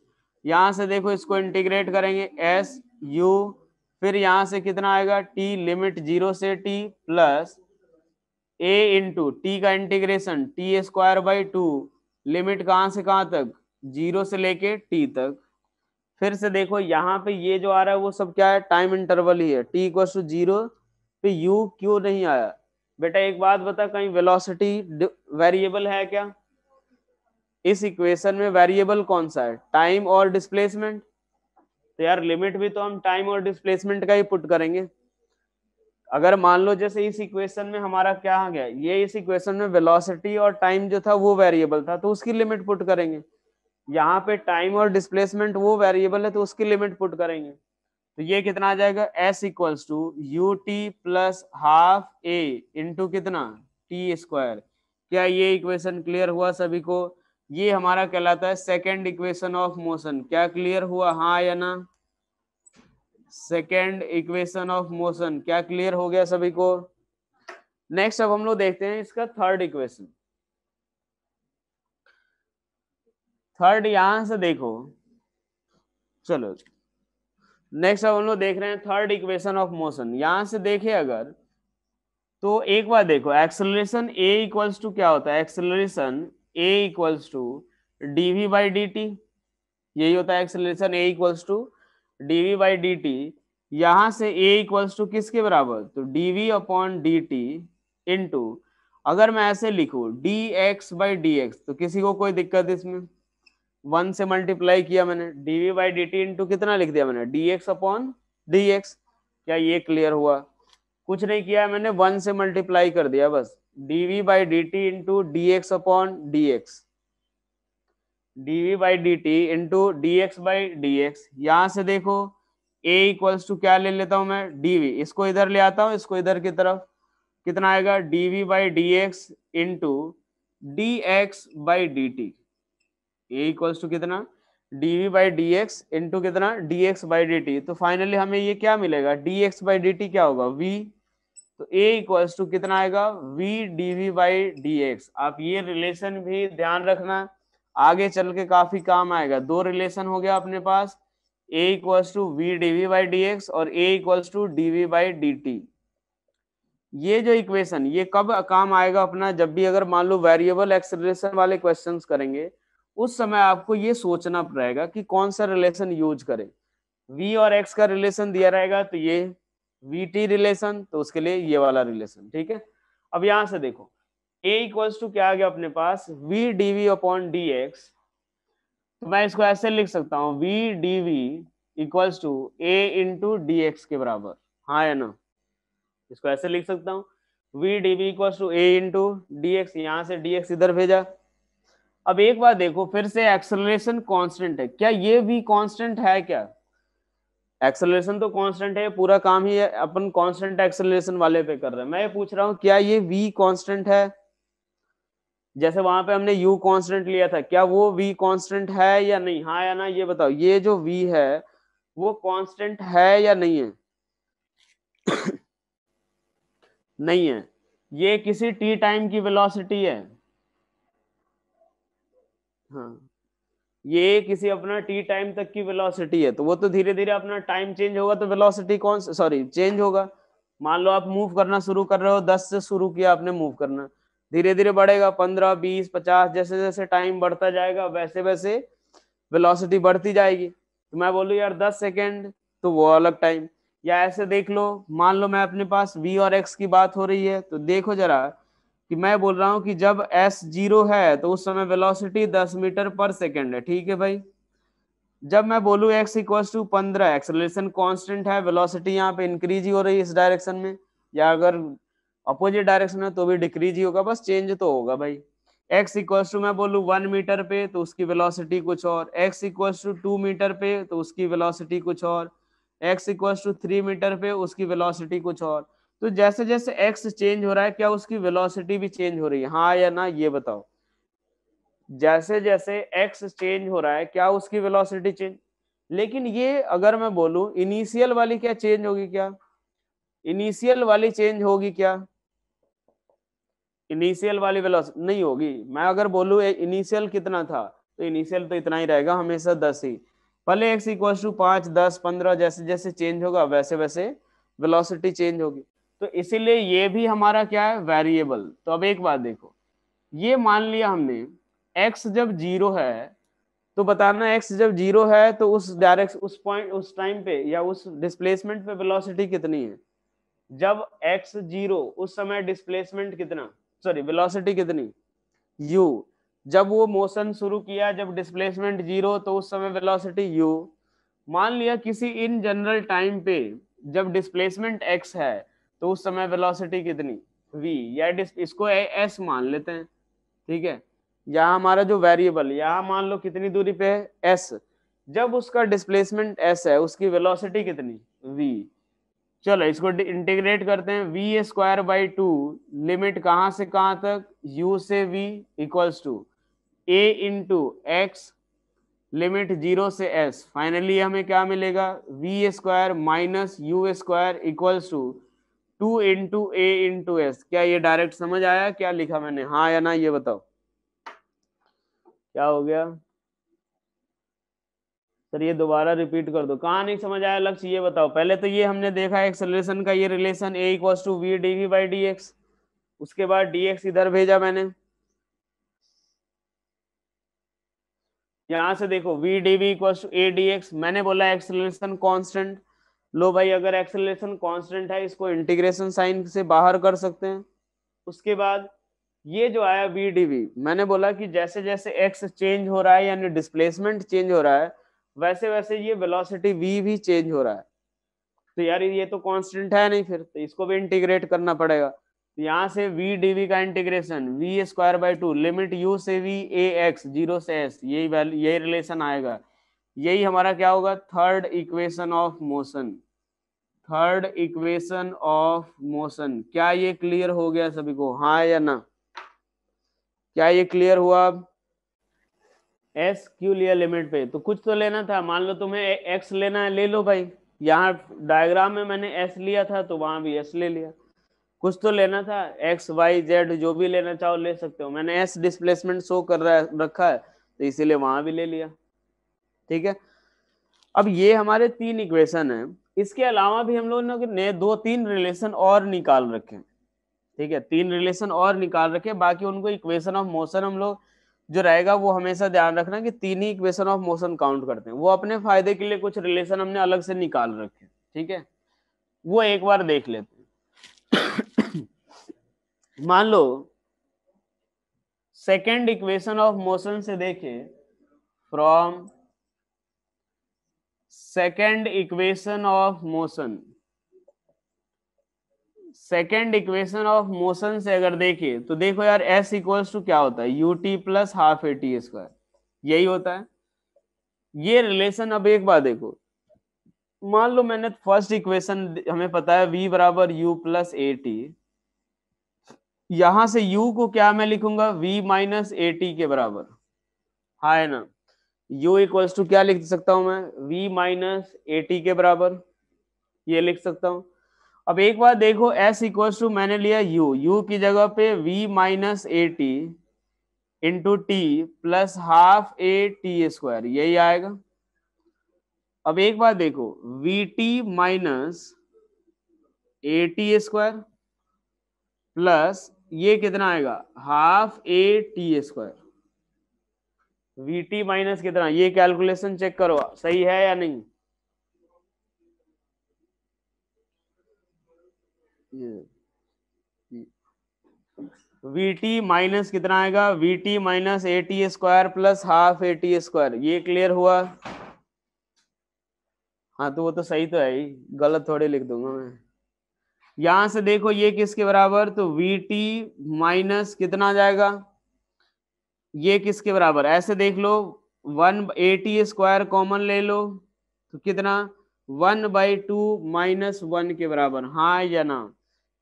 यहाँ से देखो इसको इंटीग्रेट करेंगे। एस यू फिर यहाँ से कितना आएगा? टी लिमिट ज़ीरो से t plus a into t का integration t square by two limit कहाँ से कहाँ तक? ज़ीरो से लेके टी तक। फिर से देखो, यहाँ पे ये जो आ रहा है, वो सब क्या है? टाइम इंटरवल ही है। टी इक्व टू ज़ीरो पे यू क्यों नहीं आया? बेटा, एक बात बता, कहीं वेलोसिटी वेरिएबल है क्या? इस इक्वेशन में वेरिएबल कौन सा है? टाइम और डिस्प्लेसमेंट तो यार लिमिट भी तो हम टाइम और डिस्प्लेसमेंट का ही पुट करेंगे। अगर मान लो जैसे इस इक्वेशन में हमारा क्या आ गया, ये इस इक्वेशन में वेलोसिटी और टाइम जो था वो वेरिएबल था तो उसकी लिमिट पुट करेंगे। यहाँ पे टाइम और डिस्प्लेसमेंट वो वेरिएबल है तो उसकी लिमिट पुट करेंगे। तो ये कितना आ जाएगा? S equals to u t plus half a into कितना? टी स्क्वायर क्या ये इक्वेशन क्लियर हुआ सभी को? ये हमारा कहलाता है सेकेंड इक्वेशन ऑफ़ मोशन क्या क्लियर हुआ? हाँ या ना? सेकेंड इक्वेशन ऑफ़ मोशन क्या क्लियर हो गया सभी को? नेक्स्ट अब हम लोग देखते हैं इसका थर्ड इक्वेशन थर्ड यहाँ से देखो। चलो। नेक्स्ट अब हम लोग देख रहे हैं थर्ड इक्वेशन ऑफ़ मोशन यहाँ से देखे अगर तो एक बार देखो एक्सेलरेशन ए इक्वल्स टू क्या होता है? Acceleration a equals to dv by d t यही होता है acceleration a equals to dv by d t यहाँ से ए इक्वल्स टू किसके बराबर? तो dv upon d t into अगर मैं ऐसे लिखू d x by d x तो किसी को कोई दिक्कत इसमें? वन से मल्टीप्लाई किया मैंने dv by d t into कितना लिख दिया मैंने? D x upon d x क्या ये क्लियर हुआ? कुछ नहीं किया मैंने, वन से मल्टीप्लाई कर दिया बस। Dv by d t into d x upon d x dv by d t into d x by d x यहाँ से देखो ए इक्वल्स टू क्या ले लेता हूँ मैं? डीवी इसको इधर ले आता हूँ, इसको इधर की तरफ़. कितना आएगा? Dv by d x into d x by d t a equals to कितना? Dv by d x into कितना? D x by d t तो फाइनली हमें ये क्या मिलेगा? D x by d t क्या होगा? वी तो ए इक्वल्स टू कितना आएगा? V dv by d x आप ये रिलेशन भी ध्यान रखना. आगे चल के काफ़ी काम आएगा। दो रिलेशन हो गया अपने पास। A equals to v dv by d x और a equals to dv by d t ये जो इक्वेशन ये कब काम आएगा अपना? जब भी अगर मान लो वेरिएबल एक्सेलरेशन वाले क्वेश्चंस करेंगे, उस समय आपको ये सोचना पड़ेगा कि कौन सा रिलेशन यूज़ करें। V और x का रिलेशन दिया रहेगा तो ये टी रिलेशन तो उसके लिए ये वाला रिलेशन ठीक है? अब यहाँ से देखो। A इक्वल्स टू क्या आ गया अपने पास? V dv upon d x तो मैं इसको ऐसे लिख सकता हूँ, v dv equals to a into d x के बराबर। हाँ या ना? इसको ऐसे लिख सकता हूँ, v dv equals to a into d x यहाँ से डी एक्स इधर भेजा। अब एक बार देखो, फिर से एक्सेलरेशन कांस्टेंट है। क्या ये भी कांस्टेंट है क्या? एक्सेलरेशन तो कांस्टेंट है, पूरा काम ही अपन कांस्टेंट एक्सेलरेशन वाले पे कर रहे हैं। मैं ये पूछ रहा हूँ, क्या ये v कांस्टेंट है? जैसे वहाँ पे हमने u कांस्टेंट लिया था, क्या वो v कांस्टेंट है या नहीं? हाँ या ना, ये बताओ, ये जो v है, वो कांस्टेंट है या नहीं है? नहीं है। ये किसी t टाइम की वेलोसिटी है। हाँ। ये किसी अपना टी टाइम तक की वेलोसिटी है तो वो तो धीरे धीरे अपना टाइम चेंज होगा तो वेलोसिटी कौन सॉरी चेंज होगा। मान लो आप मूव करना शुरू कर रहे हो, दस से शुरू किया आपने मूव करना। धीरे धीरे बढ़ेगा, पंद्रह, बीस, पचास, जैसे जैसे टाइम बढ़ता जाएगा, वैसे वैसे वेलोसिटी बढ़ती जाएगी। तो मैं बोलू, यार, दस सेकेंड तो वो अलग टाइम या ऐसे देख लो, मान लो मैं अपने पास वी और एक्स की बात हो रही है तो देखो जरा कि मैं बोल रहा हूँ कि जब s ज़ीरो है तो उस समय वेलोसिटी 10 मीटर पर सेकेंड है, ठीक है भाई? जब मैं बोलू x इक्वल्स टू पंद्रह एक्सलेशन कांस्टेंट है वेलोसिटी यहाँ पे इंक्रीज ही हो रही है इस डायरेक्शन में। या अगर अपोजिट डायरेक्शन में तो भी डिक्रीज ही होगा, बस चेंज तो होगा भाई। X इक्वल्स टू मैं बोलू वन मीटर पे तो उसकी वेलोसिटी कुछ और। X equals to two metre पे तो उसकी वेलोसिटी कुछ और। X equals to three metre पे, उसकी वेलोसिटी कुछ और। तो जैसे जैसे एक्स चेंज हो रहा है, क्या उसकी वेलोसिटी भी चेंज हो रही है? हाँ या ना, ये बताओ। जैसे जैसे एक्स चेंज हो रहा है, क्या उसकी वेलोसिटी चेंज लेकिन ये अगर मैं बोलूँ इनिशियल वाली क्या चेंज होगी क्या? इनिशियल वाली चेंज होगी क्या? इनिशियल वाली वेलोसिटी नहीं होगी। मैं अगर बोलूँ इनिशियल कितना था तो इनिशियल तो इतना ही रहेगा, हमेशा दस ही। भले एक्स इक्वल टू पाँच, दस, पंद्रह, जैसे जैसे चेंज होगा, वैसे वैसे वेलोसिटी चेंज होगी। तो इसीलिए ये भी हमारा क्या है? वेरिएबल तो अब एक बात देखो। ये मान लिया हमने एक्स जब ज़ीरो है तो बताना एक्स जब ज़ीरो है तो उस डायरेक्ट उस पॉइंट उस टाइम पे या उस डिस्प्लेसमेंट पे वेलोसिटी कितनी है? जब एक्स ज़ीरो उस समय डिस्प्लेसमेंट कितना? सॉरी वेलोसिटी कितनी? U. जब वो मोशन शुरू किया, जब डिस्प्लेसमेंट ज़ीरो तो उस समय वेलोसिटी u. मान लिया किसी इन जनरल टाइम पे जब डिस्प्लेसमेंट x है तो उस समय वेलोसिटी कितनी? V. या इसको s मान लेते हैं। ठीक है? यहाँ हमारा जो वेरिएबल यहाँ मान लो कितनी दूरी पे है? S. जब उसका डिस्प्लेसमेंट s है, उसकी वेलोसिटी कितनी? V. चलो, इसको इंटीग्रेट करते हैं v square by two limit कहाँ से कहाँ तक? u से v equals to a into x limit zero से s. फाइनली हमें क्या मिलेगा? V square minus u square equals to two into a into s क्या ये डायरेक्ट समझ आया? क्या लिखा मैंने? हाँ या ना, ये बताओ। क्या हो गया? सर, ये दोबारा रिपीट कर दो। कहाँ नहीं समझ आया लक्ष्य, ये बताओ। पहले तो ये हमने देखा एक्सेलरेशन का, ये relation a equal to v d v by d x उसके बाद डी एक्स इधर भेजा मैंने। यहाँ से देखो v d v equal to a d x मैंने बोला एक्सेलरेशन कांस्टेंट लो भाई, अगर एक्सेलरेशन कांस्टेंट है, इसको इंटीग्रेशन साइन से बाहर कर सकते हैं। उसके बाद ये जो आया वी डी वी मैंने बोला कि जैसे जैसे एक्स चेंज हो रहा है, यानी डिस्प्लेसमेंट चेंज हो रहा है वैसे वैसे ये वेलोसिटी वी भी चेंज हो रहा है। तो यार ये तो कांस्टेंट है नहीं फिर तो इसको भी इंटीग्रेट करना पड़ेगा। तो यहाँ से वी डी वी का integration v square by two limit u से वी ए एक्स ज़ीरो से एस यही यही रिलेशन आएगा। यही हमारा क्या होगा? Third equation of motion third equation of motion क्या ये क्लियर हो गया सभी को? हाँ या ना? क्या ये क्लियर हुआ अब? एस क्यू लिया लिमिट पे। तो कुछ तो लेना था। मान लो तुम्हें एक्स लेना है, ले लो भाई। यहाँ डायग्राम में मैंने एस लिया था तो वहाँ भी एस ले लिया। कुछ तो लेना था। एक्स वाई जेड जो भी लेना चाहो ले सकते हो। मैंने एस डिस्प्लेसमेंट शो कर रहा है, रखा है तो इसीलिए वहाँ भी ले लिया। ठीक है? अब ये हमारे तीन इक्वेशन है। इसके अलावा भी हम लोगों ने दो तीन रिलेशन और निकाल रखे ठीक है? तीन रिलेशन और निकाल रखे बाकी उनको इक्वेशन ऑफ़ मोशन हम लोग जो रहेगा वो हमेशा ध्यान रखना कि तीन ही इक्वेशन ऑफ़ मोशन काउंट करते हैं। वो अपने फ़ायदे के लिए कुछ रिलेशन हमने अलग से निकाल रखे ठीक है? वो एक बार देख लेते हैं। मान लो सेकेंड इक्वेशन ऑफ़ मोशन से देखें from second equation of motion second equation of motion से अगर देखिए तो देखो यार एस इक्वल्स टू क्या होता है? U t plus half a t square यही होता है। ये रिलेशन अब एक बार देखो। मान लो मैंने फ़र्स्ट इक्वेशन हमें पता है v बराबर u प्लस ए टी यहाँ से u को क्या मैं लिखूँगा? V माइनस ए टी के बराबर। हा है ना? U इक्वल्स टू क्या लिख सकता हूँ मैं? V माइनस ए टी के बराबर। ये लिख सकता हूँ। अब एक बार देखो, s इक्वल टू मैंने लिया u. U की जगह पे v minus a t into t plus half a t square यही आएगा। अब एक बार देखो v t minus a t square plus ये कितना आएगा? Half a t square v t minus कितना? ये कैलकुलेशन चेक करो। सही है या नहीं? वी टी माइनस कितना आएगा? V t minus a t square plus half a t square ये क्लियर हुआ? हाँ तो वो तो सही तो है ही। गलत थोड़े लिख दूँगा मैं। यहाँ से देखो, ये किसके बराबर? तो वी टी माइनस कितना जाएगा? ये किसके बराबर? ऐसे देख लो। One a t square common ले लो। तो कितना? One by two minus one के बराबर। हाँ या ना?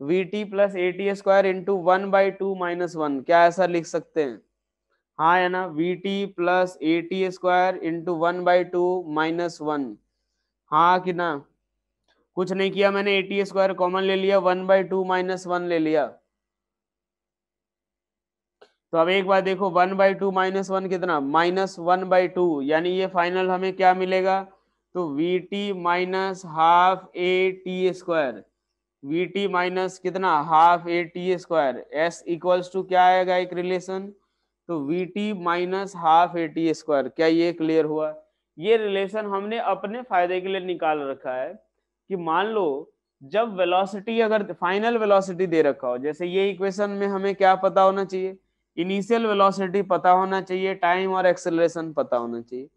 V t plus a t square into one by two minus one क्या ऐसा लिख सकते हैं? हाँ है ना? V t plus a t square into one by two minus one हाँ कि ना? कुछ नहीं किया मैंने ए टी स्क्वायर कॉमन ले लिया one by two minus one ले लिया। तो अब एक बार देखो one by two minus one कितना? माइनस वन बाई टू यानी ये फाइनल हमें क्या मिलेगा? तो v t minus half a t square v t minus कितना? Half a t square s equals to क्या आएगा एक रिलेशन तो v t minus half a t square क्या ये क्लियर हुआ? ये रिलेशन हमने अपने फ़ायदे के लिए निकाल रखा है कि मान लो, जब वेलोसिटी अगर फाइनल वेलोसिटी दे रखा हो, जैसे ये इक्वेशन में हमें क्या पता होना चाहिए? इनिशियल वेलोसिटी पता होना चाहिए टाइम और एक्सेलरेशन पता होना चाहिए।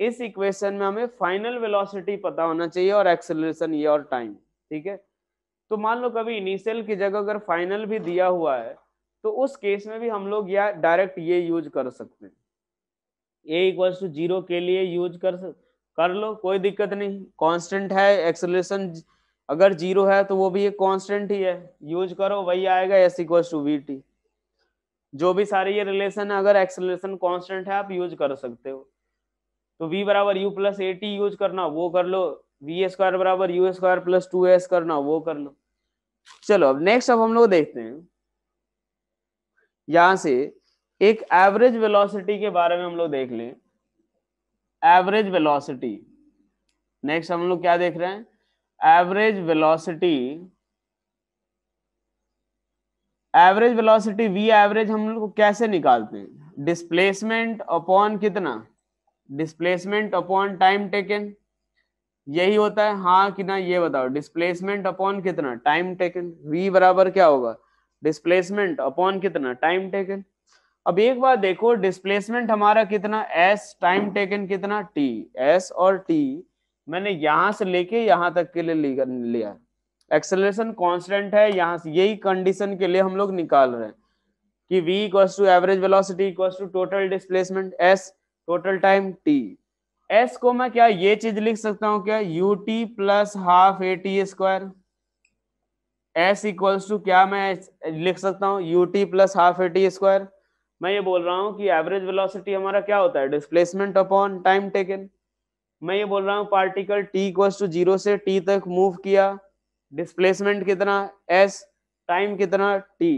इस इक्वेशन में हमें फाइनल वेलोसिटी पता होना चाहिए और एक्सेलरेशन ये और टाइम ठीक है? तो मान लो कभी इनिशियल की जगह अगर फाइनल भी दिया हुआ है तो उस केस में भी हम लोग या डायरेक्ट ये यूज़ कर सकते हैं। ए इक्वल्स टू ज़ीरो के लिए यूज़ कर कर लो, कोई दिक्कत नहीं। कांस्टेंट है एक्सेलरेशन अगर ज़ीरो है तो वो भी एक कांस्टेंट ही है। यूज़ करो, वही आएगा s equals to v t जो भी सारे ये रिलेशन है, अगर एक्सेलरेशन कांस्टेंट है, आप यूज़ कर सकते हो। तो v बराबर u plus a t use करना, वो कर लो। वी स्क्वायर बराबर u square plus two s करना, वो कर लो। चलो, अब नेक्स्ट अब हम लोग देखते हैं। यहाँ से एक एवरेज वेलोसिटी के बारे में हम लोग देख लें। एवरेज वेलोसिटी नेक्स्ट हम लोग क्या देख रहे हैं? Average velocity average velocity v average हम लोग कैसे निकालते हैं? डिस्प्लेसमेंट अपॉन कितना? डिस्प्लेसमेंट अपॉन टाइम टेकन यही होता है हाँ कि ना, ये बताओ डिस्प्लेसमेंट अपॉन कितना? टाइम टेकन वी बराबर क्या होगा? डिस्प्लेसमेंट अपॉन कितना? टाइम टेकन अब एक बार देखो डिस्प्लेसमेंट हमारा कितना? एस टाइम टेकन कितना? टी एस और टी मैंने यहाँ से लेके यहाँ तक के लिए लिया एक्सेलरेशन कांस्टेंट है, यहाँ से यही कंडीशन के लिए हम लोग निकाल रहे हैं कि v equals to average velocity equals to total displacement s total time t. s को मैं क्या ये चीज़ लिख सकता हूँ क्या? U t plus half a t square s equals to क्या मैं लिख सकता हूँ? U t plus half a t square मैं ये बोल रहा हूँ कि एवरेज वेलोसिटी हमारा क्या होता है? डिस्प्लेसमेंट अपॉन टाइम टेकन मैं ये बोल रहा हूँ particle t equals to zero से टी तक मूव किया. डिस्प्लेसमेंट कितना? एस टाइम कितना? टी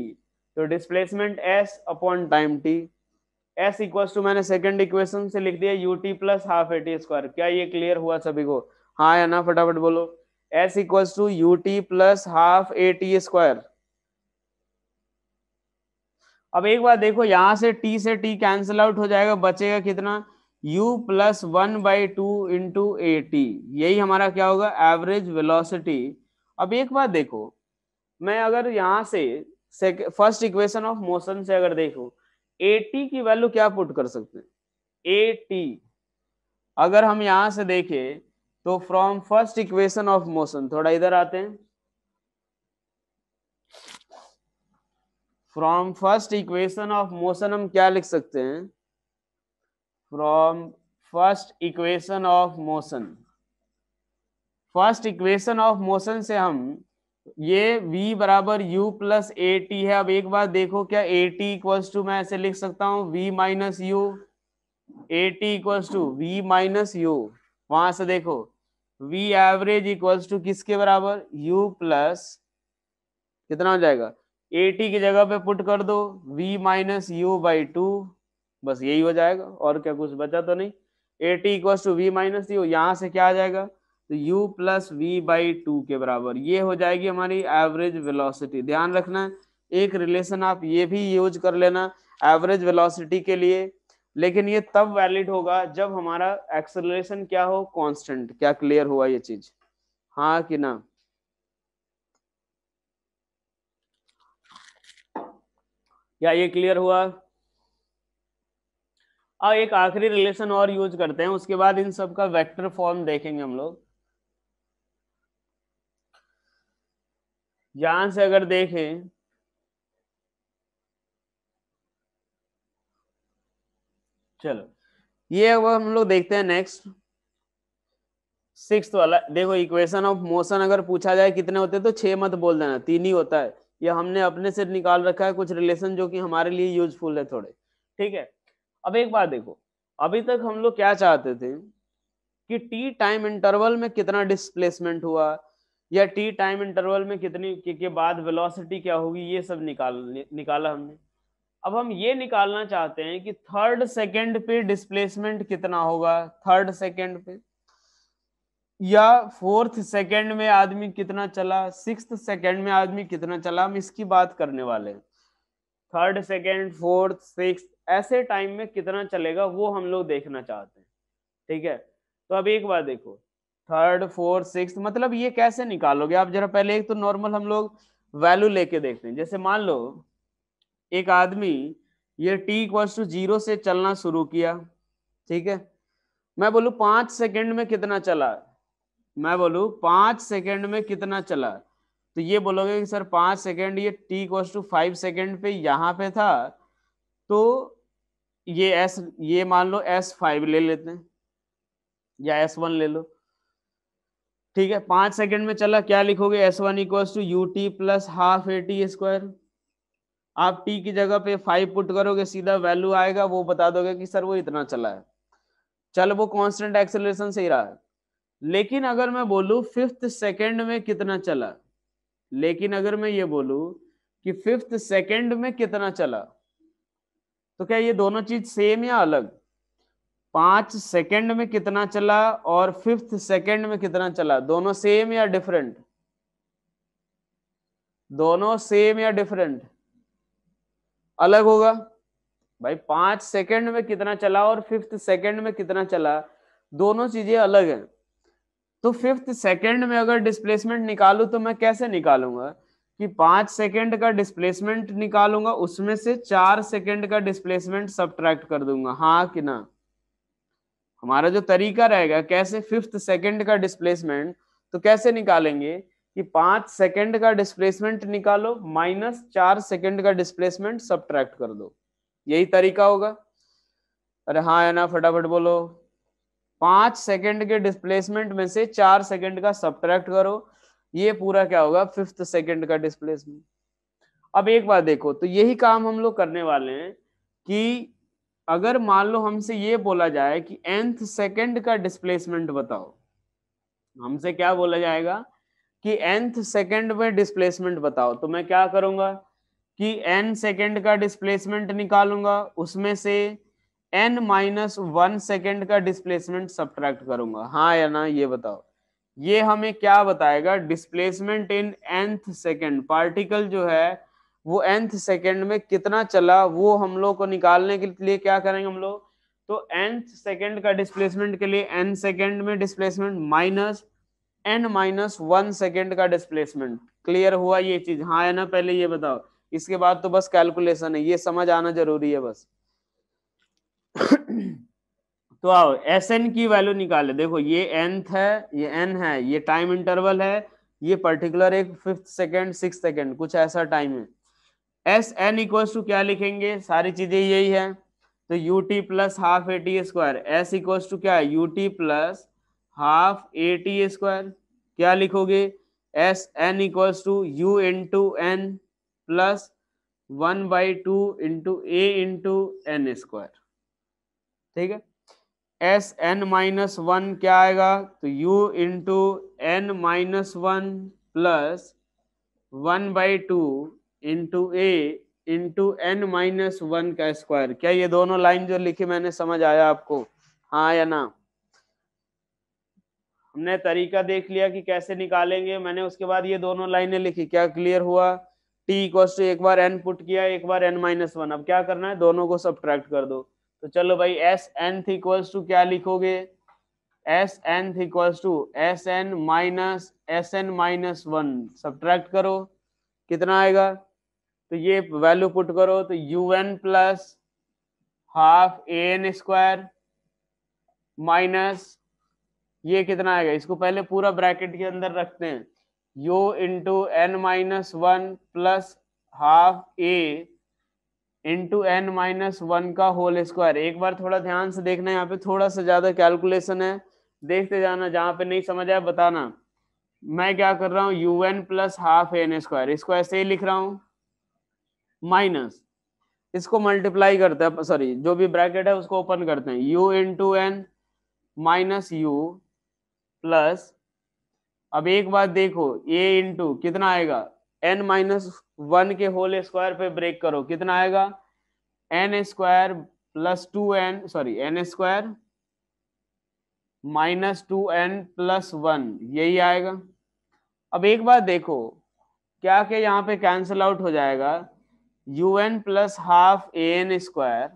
तो displacement s upon time t s equals to मैंने सेकंड इक्वेशन से लिख दिया u t plus half a t square क्या ये क्लियर हुआ सभी को? हाँ या ना, फटाफट बोलो. S equals to u t plus half a t square अब एक बार देखो, यहाँ से टी से टी कैंसिल आउट हो जाएगा, बचेगा कितना? U plus one by two into a t यही हमारा क्या होगा? एवरेज वेलोसिटी अब एक बार देखो, मैं अगर यहाँ से फ़र्स्ट इक्वेशन ऑफ़ मोशन से अगर देखो ए टी की वैल्यू क्या पुट कर सकते हैं? टी अगर हम यहाँ से देखें तो from first equation of motion थोड़ा इधर आते हैं। From first equation of motion हम क्या लिख सकते हैं? From first equation of motion first equation of motion से हम ये v बराबर u प्लस ए टी है। अब एक बार देखो क्या ए टी इक्वल्स टू मैं ऐसे लिख सकता हूँ। V minus u a t equals to v minus u वहाँ से देखो। V एवरेज इक्वल्स टू किसके बराबर? U प्लस कितना हो जाएगा? ए टी की जगह पे पुट कर दो। V minus u by two बस यही हो जाएगा। और क्या कुछ बचा तो नहीं। A t equals to v minus u यहाँ से क्या आ जाएगा? तो u plus v by two के बराबर, ये हो जाएगी हमारी एवरेज वेलोसिटी ध्यान रखना, एक रिलेशन आप ये भी यूज़ कर लेना एवरेज वेलोसिटी के लिए, लेकिन ये तब वैलिड होगा जब हमारा एक्सेलरेशन क्या हो कांस्टेंट क्या क्लियर हुआ ये चीज़? हाँ कि ना? क्या ये क्लियर हुआ? अब एक आखिरी रिलेशन और यूज़ करते हैं, उसके बाद इन सब का वेक्टर फॉर्म देखेंगे हम लोग। यहाँ से अगर देखें, चलो, ये अब हम लोग देखते हैं नेक्स्ट सिक्स वाला, देखो इक्वेशन ऑफ़ मोशन अगर पूछा जाए कितने होते हैं तो छह मत बोल देना, तीन ही होता है। ये हमने अपने से निकाल रखा है, कुछ रिलेशन जो कि हमारे लिए यूजफुल है थोड़े। ठीक है? अब एक बात देखो, अभी तक हम लोग क्या चाहते थे कि टी टाइम इंटरवल में कितना डिस्प्लेसमेंट हुआ या टी टाइम इंटरवल में कितनी के, के बाद वेलोसिटी क्या होगी ये सब निकाल निकाला हमने। अब हम ये निकालना चाहते हैं कि थर्ड सेकंड पे डिस्प्लेसमेंट कितना होगा? थर्ड सेकंड पे। या फोर्थ सेकंड में आदमी कितना चला? सिक्स सेकंड में आदमी कितना चला? हम इसकी बात करने वाले हैं। थर्ड सेकंड फोर्थ सिक्स ऐसे टाइम में कितना चलेगा वो हम लोग देखना चाहते हैं। ठीक है? तो अब एक बार देखो। थर्ड, फोर्थ सिक्स मतलब ये कैसे निकालोगे? आप जरा पहले एक तो नॉर्मल हम लोग वैल्यू लेके देखते हैं। जैसे मान लो, एक आदमी ये टी इक्वल्स टू ज़ीरो से चलना शुरू किया, ठीक है? मैं बोलू, पाँच सेकंड में कितना चला? मैं बोलू, पाँच सेकंड में कितना चला? तो ये बोलोगे कि, सर, पाँच सेकंड, ये t equals to five second पे यहाँ पे था। तो ये एस ये मान लो एस फाइव ले लेते हैं या एस वन ले लो। ठीक है, पाँच सेकंड में चला, क्या लिखोगे? S one equals to u t plus half a t square आप टी की जगह पे फाइव पुट करोगे, सीधा वैल्यू आएगा, वो बता दोगे कि सर वो इतना चला है। चल, वो कांस्टेंट एक्सेलरेशन से ही रहा है। लेकिन अगर मैं बोलू फिफ्थ सेकंड में कितना चला? लेकिन अगर मैं ये बोलू कि फिफ्थ सेकंड में कितना चला? तो क्या ये दोनों चीज़ सेम या अलग? पाँच सेकंड में कितना चला और फिफ्थ सेकंड में कितना चला? दोनों सेम या डिफरेंट दोनों सेम या डिफरेंट अलग होगा। भाई, पाँच सेकंड में कितना चला और फिफ्थ सेकंड में कितना चला? दोनों चीज़ें अलग हैं। तो फिफ्थ सेकंड में अगर डिस्प्लेसमेंट निकालू तो मैं कैसे निकालूँगा? कि पाँच सेकंड का डिस्प्लेसमेंट निकालूँगा, उसमें से चार सेकंड का डिस्प्लेसमेंट सब्ट्रैक्ट कर दूँगा। हाँ कि ना? हमारा जो तरीका रहेगा, कैसे फिफ्थ सेकंड का डिस्प्लेसमेंट तो कैसे निकालेंगे कि पाँच सेकंड का डिस्प्लेसमेंट निकालो माइनस चार सेकंड का डिस्प्लेसमेंट सब्ट्रैक्ट कर दो। यही तरीका होगा। अरे हाँ है ना, फटाफट बोलो। पाँच सेकंड के डिस्प्लेसमेंट में से चार सेकंड का सब्ट्रैक्ट करो। ये पूरा क्या होगा? फिफ्थ सेकंड का डिस्प्लेसमेंट अब एक बात देखो तो यही काम हम लोग करने वाले हैं कि अगर मान लो हमसे ये बोला जाए कि nth सेकंड का डिस्प्लेसमेंट बताओ, हमसे क्या बोला जाएगा कि nth सेकंड में डिस्प्लेसमेंट बताओ तो मैं क्या करूँगा कि n सेकंड का डिस्प्लेसमेंट निकालूँगा, उसमें से n माइनस वन सेकेंड का डिस्प्लेसमेंट सब्ट्रैक्ट करूँगा। हाँ या ना, ये बताओ। ये हमें क्या बताएगा? Displacement in nth second particle जो है वो nth सेकेंड में कितना चला, वो हम लोग को निकालने के लिए क्या करेंगे हम लोग? तो nth सेकेंड का डिस्प्लेसमेंट के लिए n सेकेंड में displacement minus n minus one second का डिस्प्लेसमेंट क्लियर हुआ ये चीज़? हाँ है ना? पहले ये बताओ। इसके बाद तो बस कैलकुलेशन है। ये समझ आना ज़रूरी है बस। तो आओ एस एन की वैल्यू निकाले। देखो, ये nth है, ये n है, ये टाइम इंटरवल है, ये पर्टिकुलर एक फिफ्थ सेकेंड सिक्स सेकेंड कुछ ऐसा टाइम है। एस एन इक्वल्स टू क्या लिखेंगे? सारी चीज़ें यही है। तो u t plus half a t square s equals to क्या? है u t plus half a t square क्या लिखोगे? S n equals to u into n plus one by two into a into n square ठीक है? S n minus one क्या आएगा? तो u into n minus one plus one by two into a into n minus one का square क्या ये दोनों line जो लिखी मैंने समझ आया आपको? हाँ या ना? हमने तरीका देख लिया कि कैसे निकालेंगे। मैंने उसके बाद ये दोनों लाइनें लिखी। क्या क्लियर हुआ? T इक्वस टू एक बार n पुट किया, एक बार n माइनस वन अब क्या करना है? दोनों को सब कर दो। तो चलो भाई एस एन इक्वल्स टू क्या लिखोगे? S n equals to s n minus s n minus one subtract करो। कितना आएगा? तो ये वैल्यू पुट करो तो u n plus half a n square minus ये कितना आएगा? इसको पहले पूरा ब्रैकेट के अंदर रखते हैं। U into n minus one plus half a into n minus one का होल स्क्वायर एक बार थोड़ा ध्यान से देखना, यहाँ पे थोड़ा सा ज़्यादा कैलकुलेशन है। देखते जाना, जहाँ पे नहीं समझ आया, बताना। मैं क्या कर रहा हूँ? U n plus half n square इसको ऐसे ही लिख रहा हूँ। माइनस, इसको मल्टीप्लाई करते हैं सॉरी जो भी ब्रैकेट है उसको ओपन करते हैं। U into n minus u plus अब एक बात देखो ए इंटू कितना आएगा? एन माइनस वन के होल स्क्वायर पे ब्रेक करो, कितना आएगा? N square plus two n sorry n square minus two n plus one यही आएगा। अब एक बात देखो, क्या के यहाँ पे कैंसिल आउट हो जाएगा? U n plus half a n square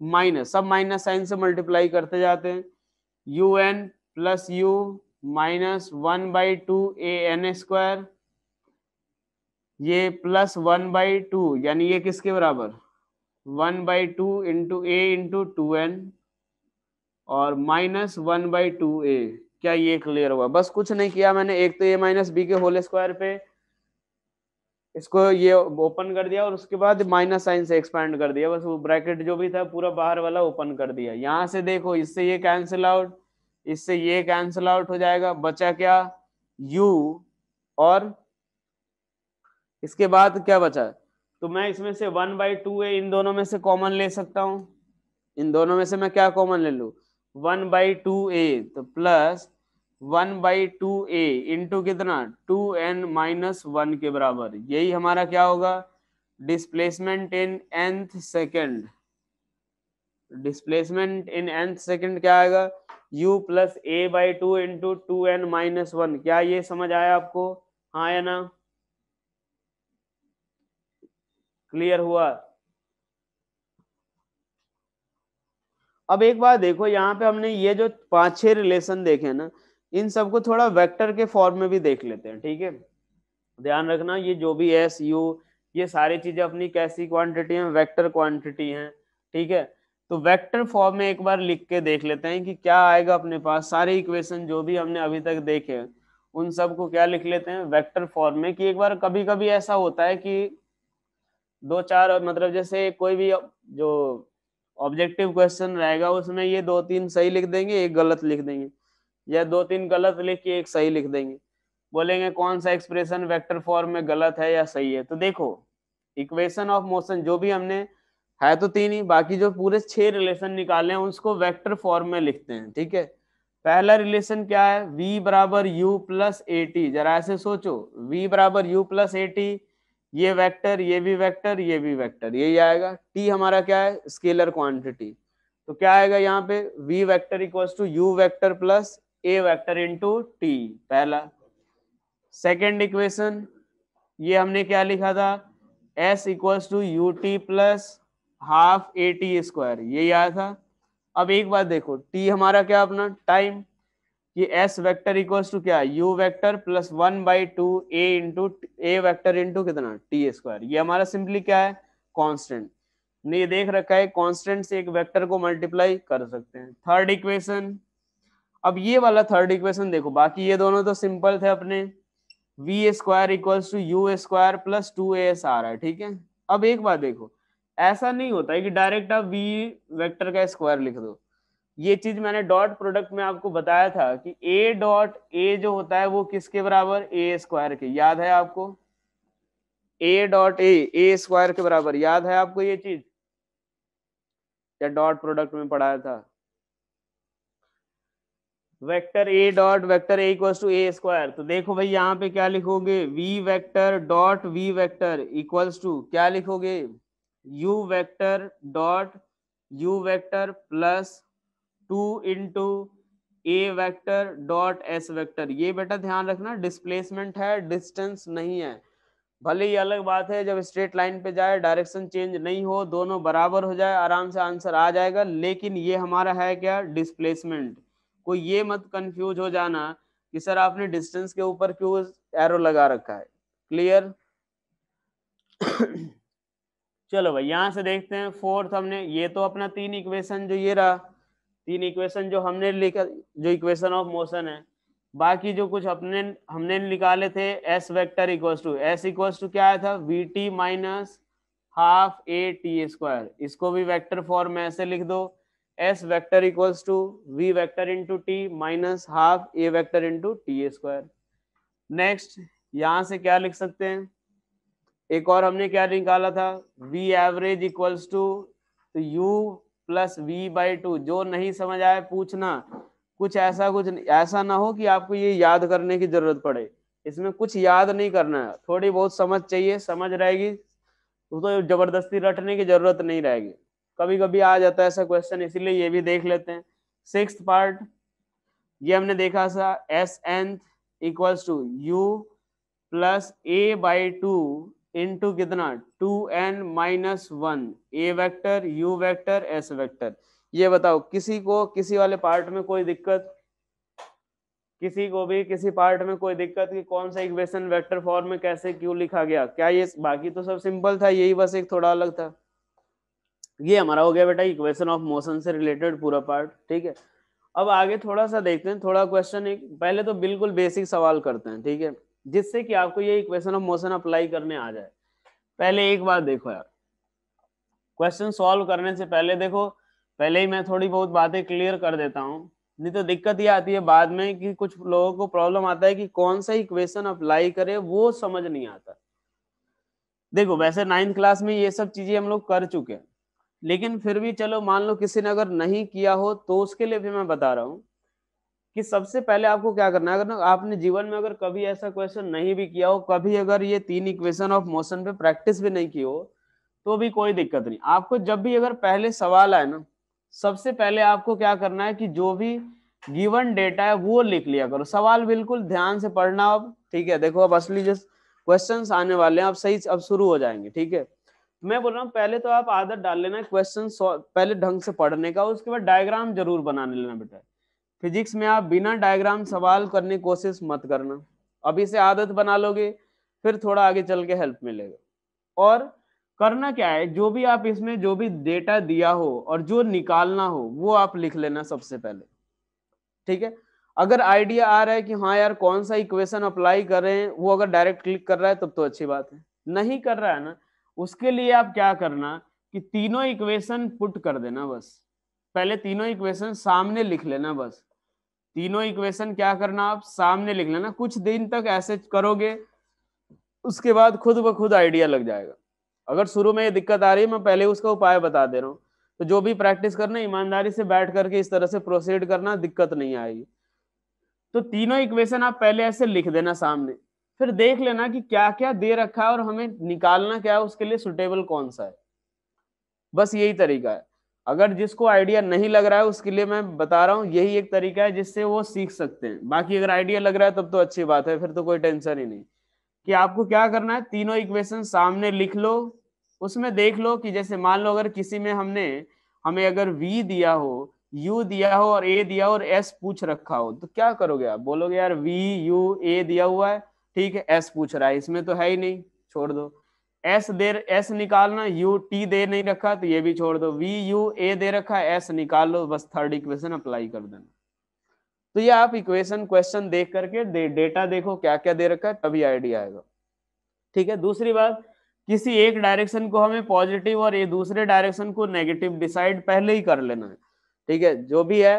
minus सब माइनस साइन से मल्टीप्लाई करते जाते हैं। U n plus u minus one by two a n square ये प्लस वन बाई टू यानी ये किसके बराबर? One by two into a into two n और minus one by two a क्या ये क्लियर हुआ? बस कुछ नहीं किया मैंने, एक तो ए माइनस बी के होल स्क्वायर पे इसको ये ओपन कर दिया और उसके बाद माइनस साइन से एक्सपैंड कर दिया। बस वो ब्रैकेट जो भी था, पूरा बाहर वाला ओपन कर दिया। यहाँ से देखो, इससे ये कैंसिल आउट इससे ये कैंसिल आउट हो जाएगा। बचा क्या? U और इसके बाद क्या बचा? तो मैं इसमें से वन बाई टू ए इन दोनों में से कॉमन ले सकता हूँ। इन दोनों में से मैं क्या कॉमन ले लू? वन बाई टू ए तो plus one by two a into कितना? टू एन माइनस वन के बराबर। यही हमारा क्या होगा? Displacement in nth second displacement in nth second क्या आएगा? U plus a by two into two n minus one क्या ये समझ आया आपको? हाँ या ना? क्लियर हुआ? अब एक बार देखो, यहाँ पे हमने ये जो पाँच छह रिलेशन देखे ना इन सबको थोड़ा वेक्टर के फॉर्म में भी देख लेते हैं, ठीक है? ध्यान रखना, ये जो भी एस यू ये सारी चीज़ें अपनी कैसी क्वांटिटी हैं? वेक्टर क्वांटिटी हैं, ठीक है? तो वेक्टर फॉर्म में एक बार लिख के देख लेते हैं कि क्या आएगा अपने पास। सारे इक्वेशन जो भी हमने अभी तक देखे, उन सबको क्या लिख लेते हैं? वेक्टर फॉर्म में कि एक बार कभी कभी ऐसा होता है कि दो, चार मतलब जैसे कोई भी जो ऑब्जेक्टिव क्वेश्चन रहेगा, उसमें ये दो, तीन सही लिख देंगे, एक गलत लिख देंगे। या दो तीन गलत लिख के एक सही लिख देंगे। बोलेंगे, कौन सा एक्सप्रेशन वेक्टर फॉर्म में गलत है या सही है? तो देखो इक्वेशन ऑफ़ मोशन जो भी हमने, है तो तीन ही, बाकी जो पूरे छह रिलेशन निकाले हैं, उसको वेक्टर फॉर्म में लिखते हैं, ठीक है? पहला रिलेशन क्या है? V बराबर u प्लस ए टी जरा ऐसे सोचो, v बराबर u प्लस ए टी ये वेक्टर ये भी वेक्टर ये भी वेक्टर यही आएगा। T हमारा क्या है? स्केलर क्वांटिटी तो क्या आएगा यहाँ पे? V vector equals to u vector plus a vector into t पहला। सेकेंड इक्वेशन ये हमने क्या लिखा था? S equals to u t plus half a t square यही आया था? अब एक बात देखो टी हमारा क्या अपना? टाइम ये s वेक्टर इक्वल्स टू क्या? U vector plus one by two A into A vector into कितना? टी स्क्वायर ये हमारा सिंपली क्या है? कांस्टेंट ने ये देख रखा है कांस्टेंट से एक वेक्टर को मल्टीप्लाई कर सकते हैं। थर्ड इक्वेशन अब ये वाला थर्ड इक्वेशन देखो, बाकी ये दोनों तो सिंपल थे अपने। V square equals to u square plus two a s आ रहा है, ठीक है? अब एक बात देखो, ऐसा नहीं होता है कि डायरेक्ट आप वी वेक्टर का स्क्वायर लिख दो। ये चीज़ मैंने डॉट प्रोडक्ट में आपको बताया था कि ए डॉट ए जो होता है वो किसके बराबर? ए स्क्वायर के। याद है आपको? ए डॉट ए ए स्क्वायर के बराबर। याद है आपको ये चीज़? या डॉट प्रोडक्ट में पढ़ाया था? Vector a dot vector a equals to a square. तो देखो भाई, यहाँ पे क्या लिखोगे? V vector dot v vector equals to क्या लिखोगे? U vector dot u vector plus two into a vector dot s vector. ये बेटा ध्यान रखना, डिस्प्लेसमेंट है, डिस्टेंस नहीं है। भले ही अलग बात है, जब स्ट्रेट लाइन पे जाए, डायरेक्शन चेंज नहीं हो, दोनों बराबर हो जाए, आराम से आंसर आ जाएगा, लेकिन ये हमारा है क्या? डिस्प्लेसमेंट। कोई ये मत कंफ्यूज हो जाना कि सर आपने डिस्टेंस के ऊपर क्यों एरो लगा रखा है? क्लियर चलो भाई, यहाँ से देखते हैं फोर्थ हमने, ये तो अपना तीन इक्वेशन जो ये रहा। तीन इक्वेशन जो हमने लिखा, जो इक्वेशन ऑफ़ मोशन है। बाकी जो कुछ अपने, हमने निकाले थे s vector equals to s equals to क्या आया था? V t minus half a t square इसको भी वेक्टर फॉर्म में ऐसे लिख दो। S vector equals to v vector into t minus half a vector into t square next यहाँ से क्या लिख सकते हैं? एक और हमने क्या निकाला था? वी एवरेज इक्वल्स टू तो प्लस वी बाई टू जो नहीं समझ आए, पूछना। कुछ ऐसा कुछ ऐसा ना हो कि आपको ये याद करने की ज़रूरत पड़े। इसमें कुछ याद नहीं करना है। थोड़ी बहुत समझ चाहिए, समझ रहेगी। तो ज़बरदस्ती रटने की ज़रूरत नहीं रहेगी। कभी कभी आ जाता है ऐसा क्वेश्चन इसीलिए ये भी देख लेते हैं। सिक्स पार्ट ये हमने देखा था s n equals to u plus a by two into कितना? Two n minus one a vector u vector s vector ये बताओ, किसी को किसी वाले पार्ट में कोई दिक्कत? किसी को भी किसी पार्ट में कोई दिक्कत कि कौन सा इक्वेशन वेक्टर फॉर्म में कैसे क्यों लिखा गया? क्या ये बाकी तो सब सिंपल था, यही बस एक थोड़ा अलग था। ये हमारा हो गया बेटा इक्वेशन ऑफ़ मोशन से रिलेटेड पूरा पार्ट ठीक है? अब आगे थोड़ा सा देखते हैं, थोड़ा क्वेश्चन एक, पहले तो बिल्कुल बेसिक सवाल करते हैं, ठीक है? जिससे कि आपको ये इक्वेशन ऑफ़ मोशन अप्लाई करने आ जाए। पहले एक बार देखो यार। क्वेश्चन सॉल्व करने से पहले देखो, पहले ही मैं थोड़ी बहुत बातें क्लियर कर देता हूँ। नहीं तो दिक्कत ये आती है बाद में कि कुछ लोगों को प्रॉब्लम आता है कि कौन सा इक्वेशन अप्लाई करे, वो समझ नहीं आता। देखो, वैसे नाइन्थ क्लास में ये सब चीज़ें हम लोग कर चुके हैं। लेकिन फिर भी चलो मान लो किसी ने अगर नहीं किया हो तो उसके लिए भी मैं बता रहा हूँ कि सबसे पहले आपको क्या करना है? अगर आपने जीवन में अगर कभी ऐसा क्वेश्चन नहीं भी किया हो, कभी अगर ये तीन इक्वेशन ऑफ़ मोशन पे प्रैक्टिस भी नहीं की हो तो भी कोई दिक्कत नहीं। आपको जब भी अगर पहले सवाल आए ना, सबसे पहले आपको क्या करना है कि जो भी गिवन डेटा है, वो लिख लिया करो। सवाल बिल्कुल ध्यान से पढ़ना अब, ठीक है? देखो, अब असली जो क्वेश्चंस आने वाले हैं, अब सही अब शुरू हो जाएँगे, ठीक है? मैं बोल रहा हूँ, पहले तो आप आदत डाल लेना क्वेश्चन पहले ढंग से पढ़ने का, उसके बाद डायग्राम ज़रूर बनाने लेना बेटा। फिजिक्स में आप बिना डायग्राम सवाल करने की कोशिश मत करना। अभी से आदत बना लोगे, फिर थोड़ा आगे चल के हेल्प मिलेगा। और करना क्या है, जो भी आप इसमें जो भी डेटा दिया हो और जो निकालना हो, वो आप लिख लेना सबसे पहले। ठीक है? अगर आइडिया आ रहा है कि हाँ यार, कौन सा इक्वेशन अप्लाई कर वो अगर डायरेक्ट क्लिक कर रहा है, तब तो अच्छी बात है। नहीं कर रहा है ना उसके लिए आप क्या करना कि तीनों इक्वेशन पुट कर देना बस। पहले तीनों इक्वेशन सामने लिख लेना बस। तीनों इक्वेशन क्या करना आप? सामने लिख लेना। कुछ दिन तक ऐसे करोगे, उसके बाद खुद ब खुद आइडिया लग जाएगा। अगर शुरू में ये दिक्कत आ रही है, मैं पहले उसका उपाय बता दे रहा हूँ। तो जो भी प्रैक्टिस करना, ईमानदारी से बैठ करके इस तरह से प्रोसीड करना, दिक्कत नहीं आएगी। तो तीनों इक्वेशन आप पहले ऐसे लिख देना सामने। फिर देख लेना कि क्या क्या दे रखा है और हमें निकालना क्या है, उसके लिए सुटेबल कौन सा है। बस यही तरीका है। अगर जिसको आइडिया नहीं लग रहा है, उसके लिए मैं बता रहा हूँ, यही एक तरीका है जिससे वो सीख सकते हैं। बाकी अगर आइडिया लग रहा है, तब तो अच्छी बात है, फिर तो कोई टेंशन ही नहीं। कि आपको क्या करना है, तीनों इक्वेशन सामने लिख लो, उसमें देख लो कि जैसे मान लो अगर किसी में हमने, हमें अगर v दिया हो, u दिया हो और a दिया हो और s पूछ रखा हो तो क्या करोगे आप? बोलोगे, यार, v, u, a दिया हुआ है। ठीक है एस पूछ रहा है इसमें तो है ही नहीं छोड़ दो। एस दे एस निकालना यू टी दे नहीं रखा तो ये भी छोड़ दो। वी यू ए दे रखा एस निकाल लो बस थर्ड इक्वेशन अप्लाई कर देना। तो ये आप इक्वेशन क्वेश्चन देख करके दे, डेटा देखो क्या क्या दे रखा है तभी आइडिया आएगा। ठीक है दूसरी बात किसी एक डायरेक्शन को हमें पॉजिटिव और ये दूसरे डायरेक्शन को नेगेटिव डिसाइड पहले ही कर लेना है। ठीक है जो भी है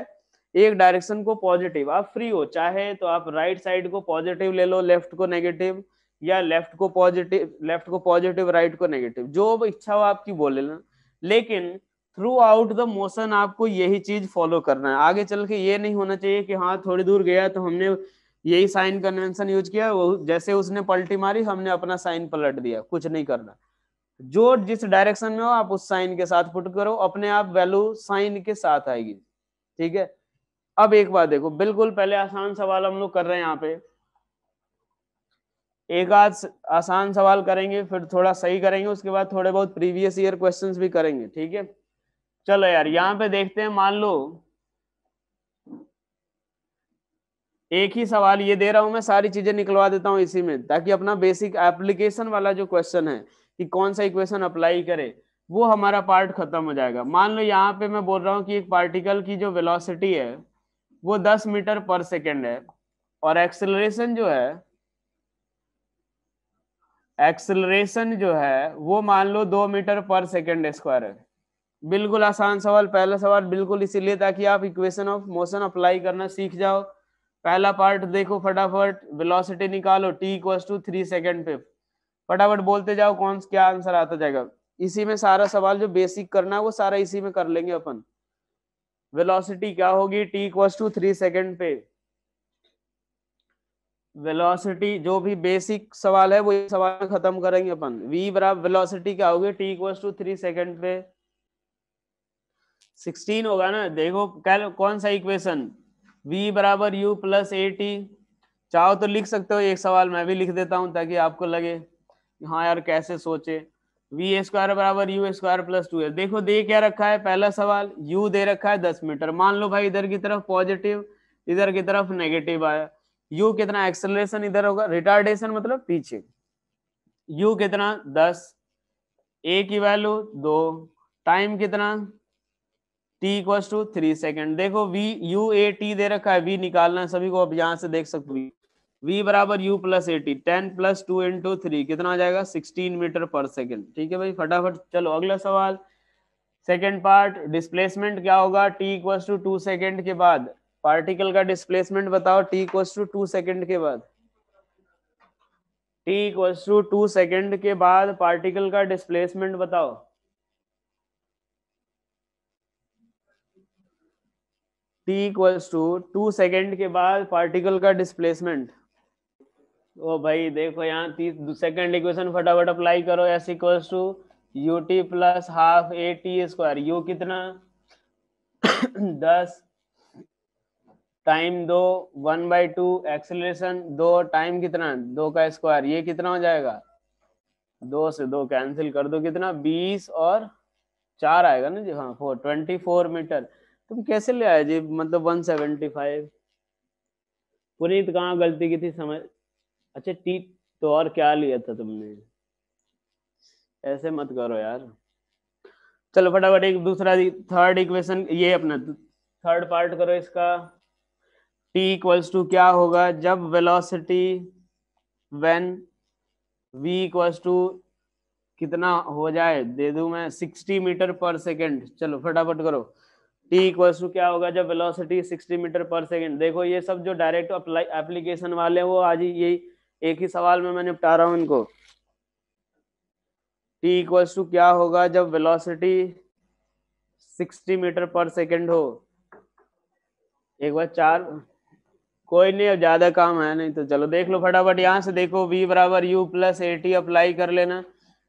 एक डायरेक्शन को पॉजिटिव आप फ्री हो, चाहे तो आप राइट साइड को पॉजिटिव ले लो लेफ़्ट को नेगेटिव या लेफ़्ट को पॉजिटिव लेफ़्ट को पॉजिटिव राइट को नेगेटिव जो इच्छा हो आपकी बोले ना लेकिन थ्रू आउट द मोशन आपको यही चीज़ फॉलो करना है। आगे चल के ये नहीं होना चाहिए कि हाँ थोड़ी दूर गया तो हमने यही साइन कन्वेंशन यूज़ किया, वो जैसे उसने पलटी मारी, हमने अपना साइन पलट दिया, कुछ नहीं करना। जो जिस डायरेक्शन में हो, आप उस साइन के साथ पुट करो, अपने आप वैल्यू साइन के साथ आएगी। ठीक है? अब एक बात देखो, बिल्कुल पहले आसान सवाल हम लोग कर रहे हैं यहाँ पे। एक आध आसान सवाल करेंगे, फिर थोड़ा सही करेंगे, उसके बाद थोड़े बहुत प्रीवियस ईयर क्वेश्चंस भी करेंगे, ठीक है? चलो यार, यहाँ पे देखते हैं, मान लो, एक ही सवाल ये दे रहा हूँ मैं, सारी चीज़ें निकलवा देता हूँ इसी में, ताकि अपना बेसिक एप्लीकेशन वाला जो क्वेश्चन है, कि कौन सा इक्वेशन अप्लाई करे, वो हमारा पार्ट खत्म हो जाएगा। मान लो यहाँ पे मैं बोल रहा हूँ कि एक पार्टिकल की जो वेलोसिटी है वो 10 मीटर पर सेकेंड है। और एक्सेलरेशन जो है एक्सेलरेशन जो है, वो मान लो दो मीटर पर सेकेंड स्क्वायर है। बिल्कुल आसान सवाल, पहला सवाल बिल्कुल इसीलिए ताकि आप इक्वेशन ऑफ़ मोशन अप्लाई करना सीख जाओ। पहला पार्ट देखो फटाफट वेलोसिटी निकालो t equals to three second पे। फटाफट बोलते जाओ कौन, क्या आंसर आता जाएगा। इसी में सारा सवाल जो बेसिक करना है, वो सारा इसी में कर लेंगे अपन। वेलोसिटी क्या होगी? T equals to three second पे। वेलोसिटी, जो भी बेसिक सवाल है, वो सवाल खत्म करेंगे अपन। v बराबर वेलोसिटी क्या होगी? T equals to three second पे। सिक्सटीन होगा ना? देखो, कल कौन सा इक्वेशन v बराबर यू प्लस ए टी चाहो तो लिख सकते हो, एक सवाल मैं भी लिख देता हूँ ताकि आपको लगे हाँ यार कैसे सोचे। वी स्क्वायर बराबर यू स्क्वायर प्लस टू है देखो, दे क्या रखा है? पहला सवाल, u दे रखा है दस मीटर। मान लो भाई, इधर की तरफ़ पॉजिटिव इधर की तरफ़ नेगेटिव आया। U कितना एक्सेलरेशन इधर होगा? रिटार्डेशन मतलब पीछे। U कितना? दस। A की वैल्यू दो। टाइम कितना? T equal to three second देखो वी यू ए टी दे रखा है। वी निकालना है। सभी को अब यहाँ से देख सकते हो। वी बराबर u plus a t ten plus two into three कितना आ जाएगा? सिक्सटीन मीटर पर सेकेंड ठीक है भाई? फटाफट चलो, अगला सवाल। सेकेंड पार्ट डिस्प्लेसमेंट क्या होगा? T equal to two second के बाद। पार्टिकल का डिस्प्लेसमेंट बताओ t equal to two second के बाद। T equal to two second के बाद पार्टिकल का डिस्प्लेसमेंट बताओ। T equals to two second के बाद पार्टिकल का डिस्प्लेसमेंट ओ भाई देखो यहाँ तीस सेकेंड इक्वेशन फटाफट अप्लाई करो s equals to u t plus half a t square u कितना? दस टाइम दो वन बाई टू एक्सेलरेशन दो टाइम कितना? दो का स्क्वायर ये कितना हो जाएगा? दो से दो कैंसिल कर दो कितना? बीस और चार आएगा ना जी? हाँ फोर ट्वेंटी फोर मीटर तुम कैसे ले आए जी? मतलब वन सेवेंटी फाइव पुनीत, कहाँ गलती की थी समझ? अच्छा टी तो और क्या लिया था तुमने? ऐसे मत करो यार। चलो, फटाफट एक दूसरा थर्ड इक्वेशन ये अपना थर्ड पार्ट करो इसका। T इक्वल्स टू क्या होगा? जब velocity when v equals to कितना हो जाए? दे दू मैं 60 मीटर पर सेकेंड चलो, फटाफट करो। T इक्वल्स टू क्या होगा? जब वेलोसिटी 60 मीटर पर सेकेंड देखो, ये सब जो डायरेक्ट अप्लाई एप्लीकेशन वाले वो आज ही यही एक ही सवाल में मैं निपटा रहा हूँ इनको। t इक्वल्स टू क्या होगा जब वेलोसिटी 60 मीटर पर सेकेंड हो? एक बार चार, कोई नहीं, अब ज़्यादा काम है, नहीं तो चलो देख लो फटाफट, यहाँ से देखो v बराबर u प्लस एटी अप्लाई कर लेना।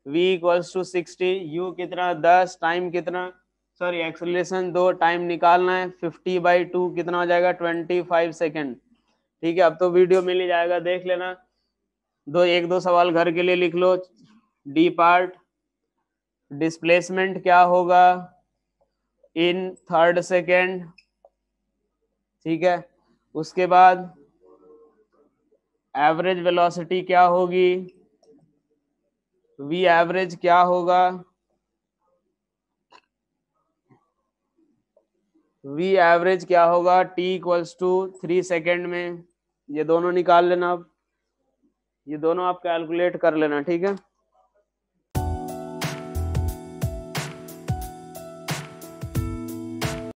v equals to sixty u कितना, दस टाइम कितना? सॉरी एक्सलेशन दो टाइम निकालना है फिफ्टी बाई टू कितना हो जाएगा? ट्वेंटी फाइव सेकेंड ठीक है, अब तो वीडियो मिल ही जाएगा, देख लेना। दो, एक दो सवाल घर के लिए लिख लो। डी पार्ट डिस्प्लेसमेंट क्या होगा? इन थर्ड सेकेंड ठीक है? उसके बाद एवरेज वेलोसिटी क्या होगी? वी एवरेज क्या होगा? वी एवरेज क्या होगा? T equals to three second में। ये दोनों निकाल लेना आप। ये दोनों आप कैलकुलेट कर लेना ठीक है?